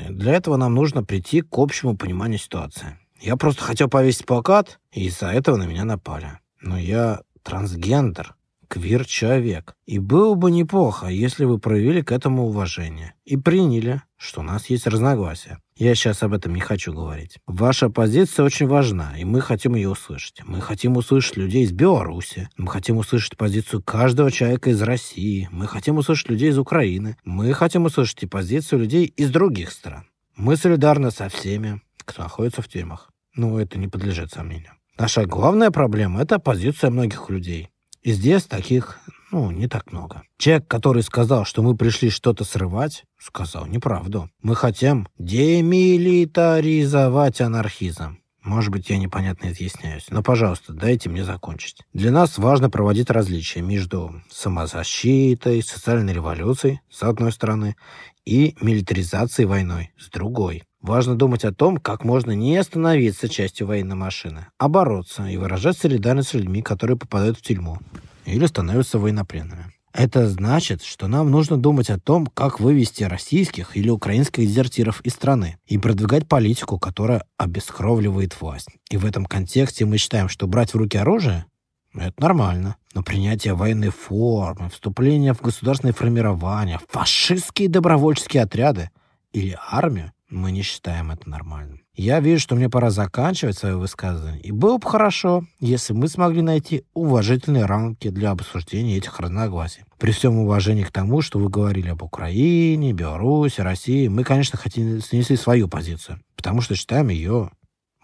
Для этого нам нужно прийти к общему пониманию ситуации. Я просто хотел повесить плакат, и из-за этого на меня напали. Но я трансгендер квир-человек. И было бы неплохо, если вы проявили к этому уважение и приняли, что у нас есть разногласия. Я сейчас об этом не хочу говорить. Ваша позиция очень важна, и мы хотим ее услышать. Мы хотим услышать людей из Беларуси, мы хотим услышать позицию каждого человека из России, мы хотим услышать людей из Украины, мы хотим услышать и позицию людей из других стран. Мы солидарны со всеми, кто находится в тюрьмах. Но это не подлежит сомнению. Наша главная проблема – это позиция многих людей. И здесь таких, ну, не так много. Человек, который сказал, что мы пришли что-то срывать, сказал неправду. Мы хотим демилитаризовать анархизм. Может быть, я непонятно изъясняюсь, но, пожалуйста, дайте мне закончить. Для нас важно проводить различия между самозащитой, социальной революцией, с одной стороны, и милитаризацией войной, с другой. Важно думать о том, как можно не становиться частью военной машины, а бороться и выражать солидарность с людьми, которые попадают в тюрьму или становятся военнопленными. Это значит, что нам нужно думать о том, как вывести российских или украинских дезертиров из страны и продвигать политику, которая обескровливает власть. И в этом контексте мы считаем, что брать в руки оружие – это нормально. Но принятие военной формы, вступление в государственное формирование, фашистские добровольческие отряды или армию мы не считаем это нормальным. Я вижу, что мне пора заканчивать свое высказывание. И было бы хорошо, если мы смогли найти уважительные рамки для обсуждения этих разногласий. При всем уважении к тому, что вы говорили об Украине, Беларуси, России, мы, конечно, хотим снесли свою позицию, потому что считаем ее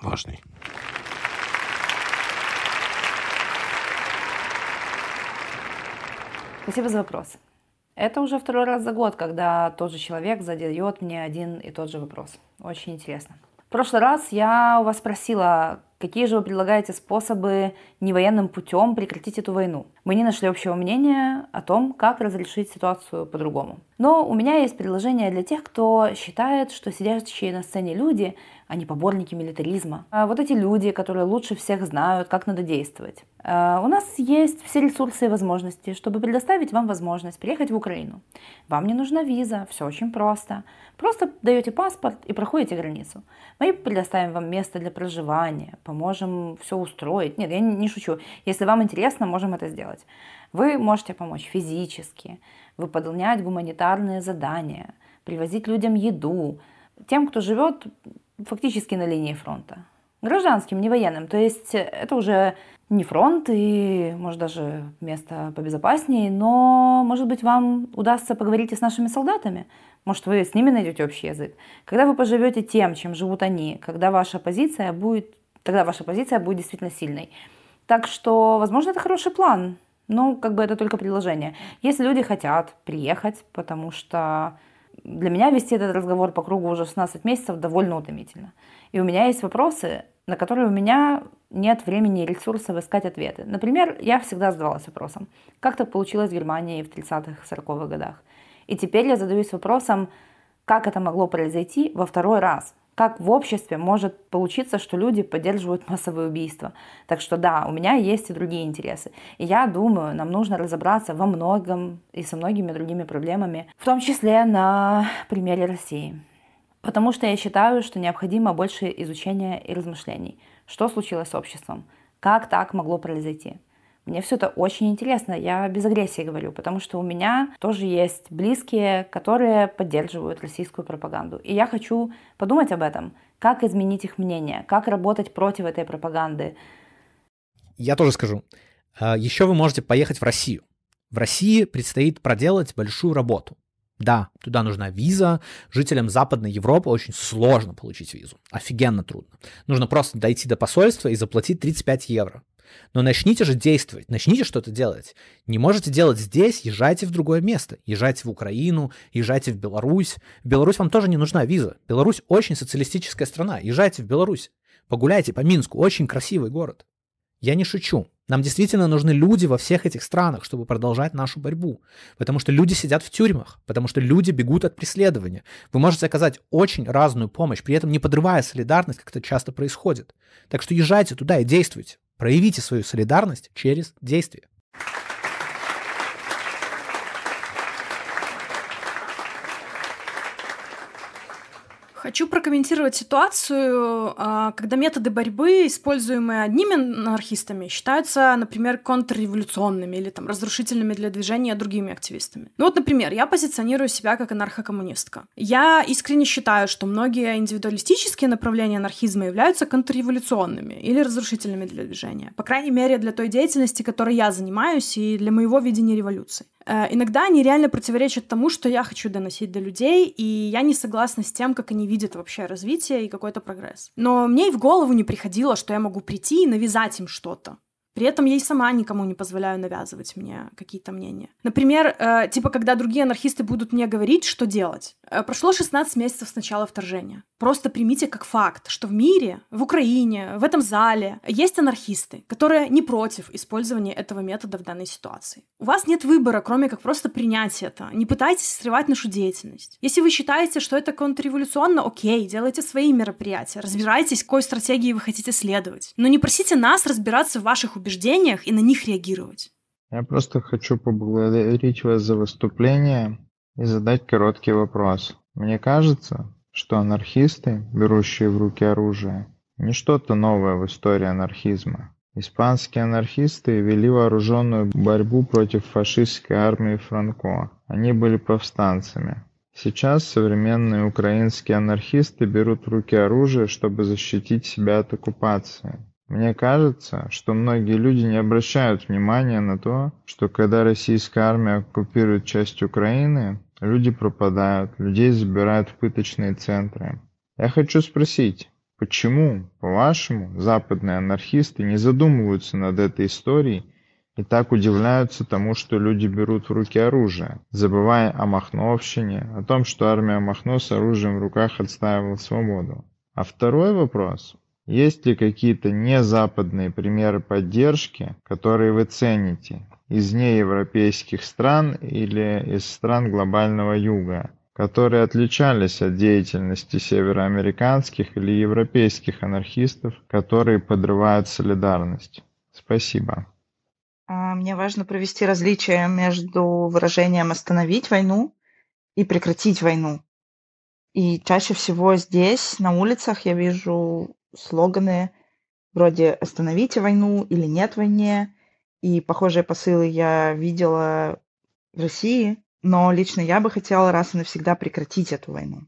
важной. Спасибо за вопрос. Это уже второй раз за год, когда тот же человек задает мне один и тот же вопрос. Очень интересно. В прошлый раз я у вас спросила, какие же вы предлагаете способы невоенным путем прекратить эту войну. Мы не нашли общего мнения о том, как разрешить ситуацию по-другому. Но у меня есть предложение для тех, кто считает, что сидящие на сцене люди они поборники милитаризма. А вот эти люди, которые лучше всех знают, как надо действовать. А у нас есть все ресурсы и возможности, чтобы предоставить вам возможность приехать в Украину. Вам не нужна виза, все очень просто. Просто даете паспорт и проходите границу. Мы предоставим вам место для проживания, поможем все устроить. Нет, я не шучу. Если вам интересно, можем это сделать. Вы можете помочь физически, выполнять гуманитарные задания, привозить людям еду, тем, кто живет фактически на линии фронта. Гражданским, не военным. То есть это уже не фронт и, может, даже место побезопаснее, но, может быть, вам удастся поговорить и с нашими солдатами. Может, вы с ними найдете общий язык. Когда вы поживете тем, чем живут они, когда ваша позиция будет, тогда ваша позиция будет действительно сильной. Так что, возможно, это хороший план, но как бы это только предложение. Если люди хотят приехать, потому что для меня вести этот разговор по кругу уже 16 месяцев довольно утомительно. И у меня есть вопросы, на которые у меня нет времени и ресурсов искать ответы. Например, я всегда задавалась вопросом, как так получилось в Германии в 30-х, 40-х годах. И теперь я задаюсь вопросом, как это могло произойти во второй раз – как в обществе может получиться, что люди поддерживают массовые убийства. Так что да, у меня есть и другие интересы. И я думаю, нам нужно разобраться во многом и со многими другими проблемами, в том числе на примере России. Потому что я считаю, что необходимо больше изучения и размышлений. Что случилось с обществом? Как так могло произойти? Мне все это очень интересно, я без агрессии говорю, потому что у меня тоже есть близкие, которые поддерживают российскую пропаганду. И я хочу подумать об этом, как изменить их мнение, как работать против этой пропаганды. Я тоже скажу. А, Еще вы можете поехать в Россию. В России предстоит проделать большую работу. Да, туда нужна виза. Жителям Западной Европы очень сложно получить визу. Офигенно трудно. Нужно просто дойти до посольства и заплатить 35 евро. Но начните же действовать, начните что-то делать. Не можете делать здесь, езжайте в другое место. Езжайте в Украину, езжайте в Беларусь. В Беларусь вам тоже не нужна виза. Беларусь очень социалистическая страна. Езжайте в Беларусь. Погуляйте по Минску, очень красивый город. Я не шучу. Нам действительно нужны люди во всех этих странах, чтобы продолжать нашу борьбу. Потому что люди сидят в тюрьмах, потому что люди бегут от преследования. Вы можете оказать очень разную помощь, при этом не подрывая солидарность, как это часто происходит. Так что езжайте туда и действуйте. Проявите свою солидарность через действие. Хочу прокомментировать ситуацию, а, когда методы борьбы, используемые одними анархистами, считаются, например, контрреволюционными или там, разрушительными для движения другими активистами. Ну вот, например, я позиционирую себя как анархокоммунистка. Я искренне считаю, что многие индивидуалистические направления анархизма являются контрреволюционными или разрушительными для движения. По крайней мере, для той деятельности, которой я занимаюсь, и для моего видения революции. Э, иногда они реально противоречат тому, что я хочу доносить до людей, и я не согласна с тем, как они видят вообще развитие и какой-то прогресс. Но мне и в голову не приходило, что я могу прийти и навязать им что-то. При этом я и сама никому не позволяю навязывать мне какие-то мнения. Например, э, типа, когда другие анархисты будут мне говорить, что делать. Э, прошло 16 месяцев с начала вторжения. Просто примите как факт, что в мире, в Украине, в этом зале есть анархисты, которые не против использования этого метода в данной ситуации. У вас нет выбора, кроме как просто принять это. Не пытайтесь срывать нашу деятельность. Если вы считаете, что это контрреволюционно, окей, делайте свои мероприятия, разбирайтесь, какой стратегии вы хотите следовать. Но не просите нас разбираться в ваших убеждениях и на них реагировать. Я просто хочу поблагодарить вас за выступление и задать короткий вопрос. Мне кажется, что анархисты, берущие в руки оружие, не что-то новое в истории анархизма. Испанские анархисты вели вооруженную борьбу против фашистской армии Франко. Они были повстанцами. Сейчас современные украинские анархисты берут в руки оружие, чтобы защитить себя от оккупации. Мне кажется, что многие люди не обращают внимания на то, что когда российская армия оккупирует часть Украины, люди пропадают, людей забирают в пыточные центры. Я хочу спросить, почему, по-вашему, западные анархисты не задумываются над этой историей и так удивляются тому, что люди берут в руки оружие, забывая о Махновщине, о том, что армия Махно с оружием в руках отстаивала свободу. А второй вопрос. Есть ли какие-то незападные примеры поддержки, которые вы цените из неевропейских стран или из стран глобального юга, которые отличались от деятельности североамериканских или европейских анархистов, которые подрывают солидарность? Спасибо. А, мне важно провести различие между выражением «остановить войну» и «прекратить войну». И чаще всего здесь, на улицах, я вижу слоганы вроде «Остановите войну» или «Нет войне». И похожие посылы я видела в России, но лично я бы хотела раз и навсегда прекратить эту войну.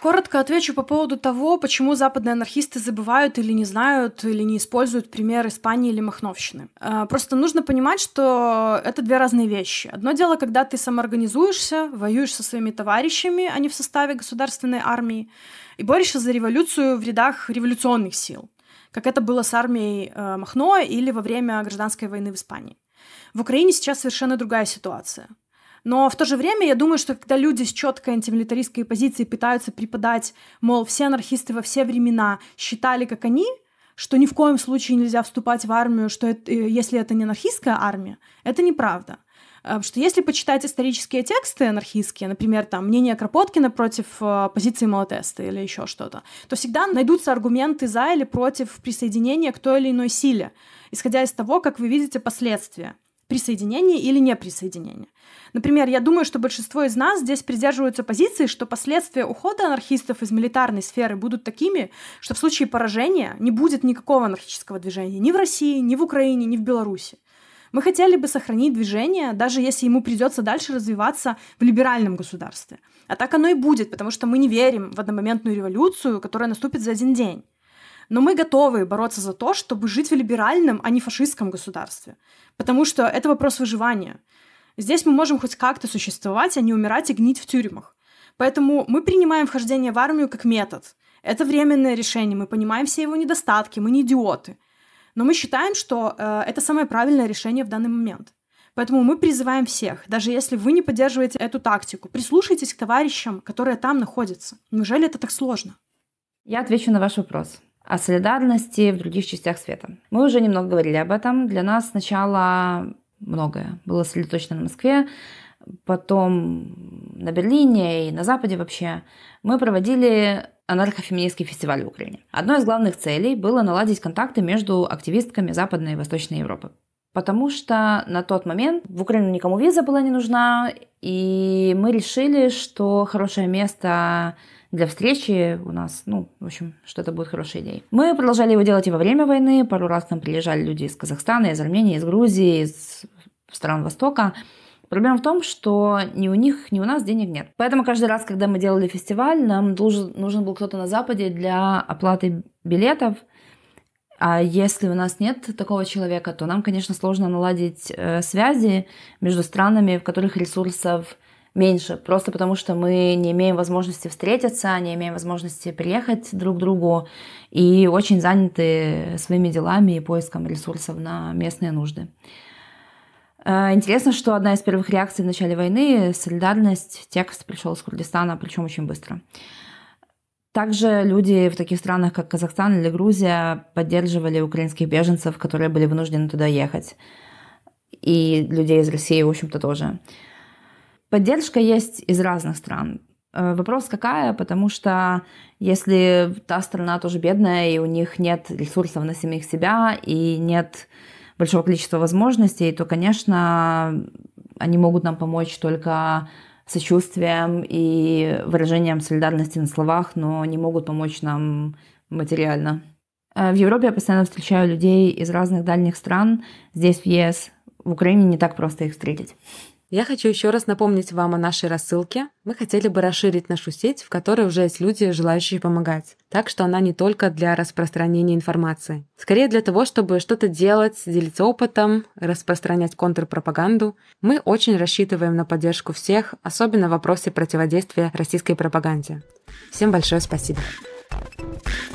Коротко отвечу по поводу того, почему западные анархисты забывают или не знают, или не используют пример Испании или Махновщины. Э, просто нужно понимать, что это две разные вещи. Одно дело, когда ты самоорганизуешься, воюешь со своими товарищами, а не в составе государственной армии, и борешься за революцию в рядах революционных сил, как это было с армией э, Махно или во время гражданской войны в Испании. В Украине сейчас совершенно другая ситуация. Но в то же время я думаю, что когда люди с четкой антимилитаристской позицией пытаются преподать, мол, все анархисты во все времена считали, как они, что ни в коем случае нельзя вступать в армию, что это, э, если это не анархистская армия, это неправда. Э, потому что если почитать исторические тексты анархистские, например, там мнение Кропоткина против э, позиции Малотеста или еще что-то, то всегда найдутся аргументы за или против присоединения к той или иной силе, исходя из того, как вы видите последствия. Присоединения или неприсоединения. Например, я думаю, что большинство из нас здесь придерживаются позиции, что последствия ухода анархистов из милитарной сферы будут такими, что в случае поражения не будет никакого анархического движения ни в России, ни в Украине, ни в Беларуси. Мы хотели бы сохранить движение, даже если ему придется дальше развиваться в либеральном государстве. А так оно и будет, потому что мы не верим в одномоментную революцию, которая наступит за один день. Но мы готовы бороться за то, чтобы жить в либеральном, а не фашистском государстве. Потому что это вопрос выживания. Здесь мы можем хоть как-то существовать, а не умирать и гнить в тюрьмах. Поэтому мы принимаем вхождение в армию как метод. Это временное решение, мы понимаем все его недостатки, мы не идиоты. Но мы считаем, что э, это самое правильное решение в данный момент. Поэтому мы призываем всех, даже если вы не поддерживаете эту тактику, прислушайтесь к товарищам, которые там находятся. Неужели это так сложно? Я отвечу на ваш вопрос о солидарности в других частях света. Мы уже немного говорили об этом. Для нас сначала многое было сосредоточено на Москве, потом на Берлине и на Западе вообще. Мы проводили анархофеминистский фестиваль в Украине. Одной из главных целей было наладить контакты между активистками Западной и Восточной Европы. Потому что на тот момент в Украину никому виза была не нужна, и мы решили, что хорошее место для встречи у нас, ну, в общем, что это будет хорошей идеей. Мы продолжали его делать и во время войны. Пару раз к нам приезжали люди из Казахстана, из Армении, из Грузии, из стран Востока. Проблема в том, что ни у них, ни у нас денег нет. Поэтому каждый раз, когда мы делали фестиваль, нам должен, нужен был кто-то на Западе для оплаты билетов. А если у нас нет такого человека, то нам, конечно, сложно наладить э, связи между странами, в которых ресурсов меньше, просто потому что мы не имеем возможности встретиться, не имеем возможности приехать друг к другу и очень заняты своими делами и поиском ресурсов на местные нужды. Э, интересно, что одна из первых реакций в начале войны – солидарность. Текст пришел из Курдистана, причем очень быстро. Также люди в таких странах, как Казахстан или Грузия, поддерживали украинских беженцев, которые были вынуждены туда ехать. И людей из России, в общем-то, тоже. Поддержка есть из разных стран. Э, вопрос какая, потому что если та страна тоже бедная, и у них нет ресурсов на самих себя, и нет большого количества возможностей, то, конечно, они могут нам помочь только сочувствием и выражением солидарности на словах, но не могут помочь нам материально. Э, в Европе я постоянно встречаю людей из разных дальних стран. Здесь, в ЕС, в Украине не так просто их встретить. Я хочу еще раз напомнить вам о нашей рассылке. Мы хотели бы расширить нашу сеть, в которой уже есть люди, желающие помогать. Так что она не только для распространения информации. Скорее для того, чтобы что-то делать, делиться опытом, распространять контрпропаганду. Мы очень рассчитываем на поддержку всех, особенно в вопросе противодействия российской пропаганде. Всем большое спасибо.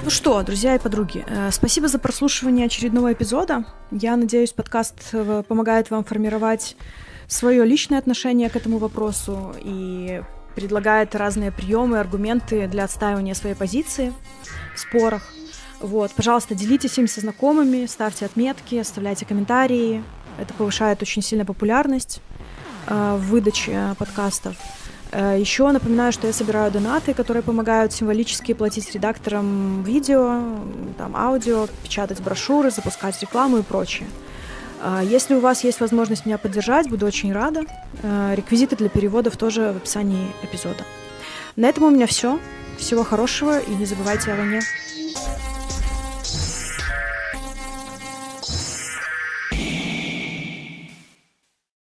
Ну что, друзья и подруги, э, спасибо за прослушивание очередного эпизода. Я надеюсь, подкаст э, помогает вам формировать свое личное отношение к этому вопросу и предлагает разные приемы, аргументы для отстаивания своей позиции в спорах. Вот, пожалуйста, делитесь им со знакомыми, ставьте отметки, оставляйте комментарии. Это повышает очень сильно популярность э, в подкастов. Э, еще напоминаю, что я собираю донаты, которые помогают символически платить редакторам видео, там, аудио, печатать брошюры, запускать рекламу и прочее. А, если у вас есть возможность меня поддержать, буду очень рада. А, реквизиты для переводов тоже в описании эпизода. На этом у меня все. Всего хорошего и не забывайте о войне.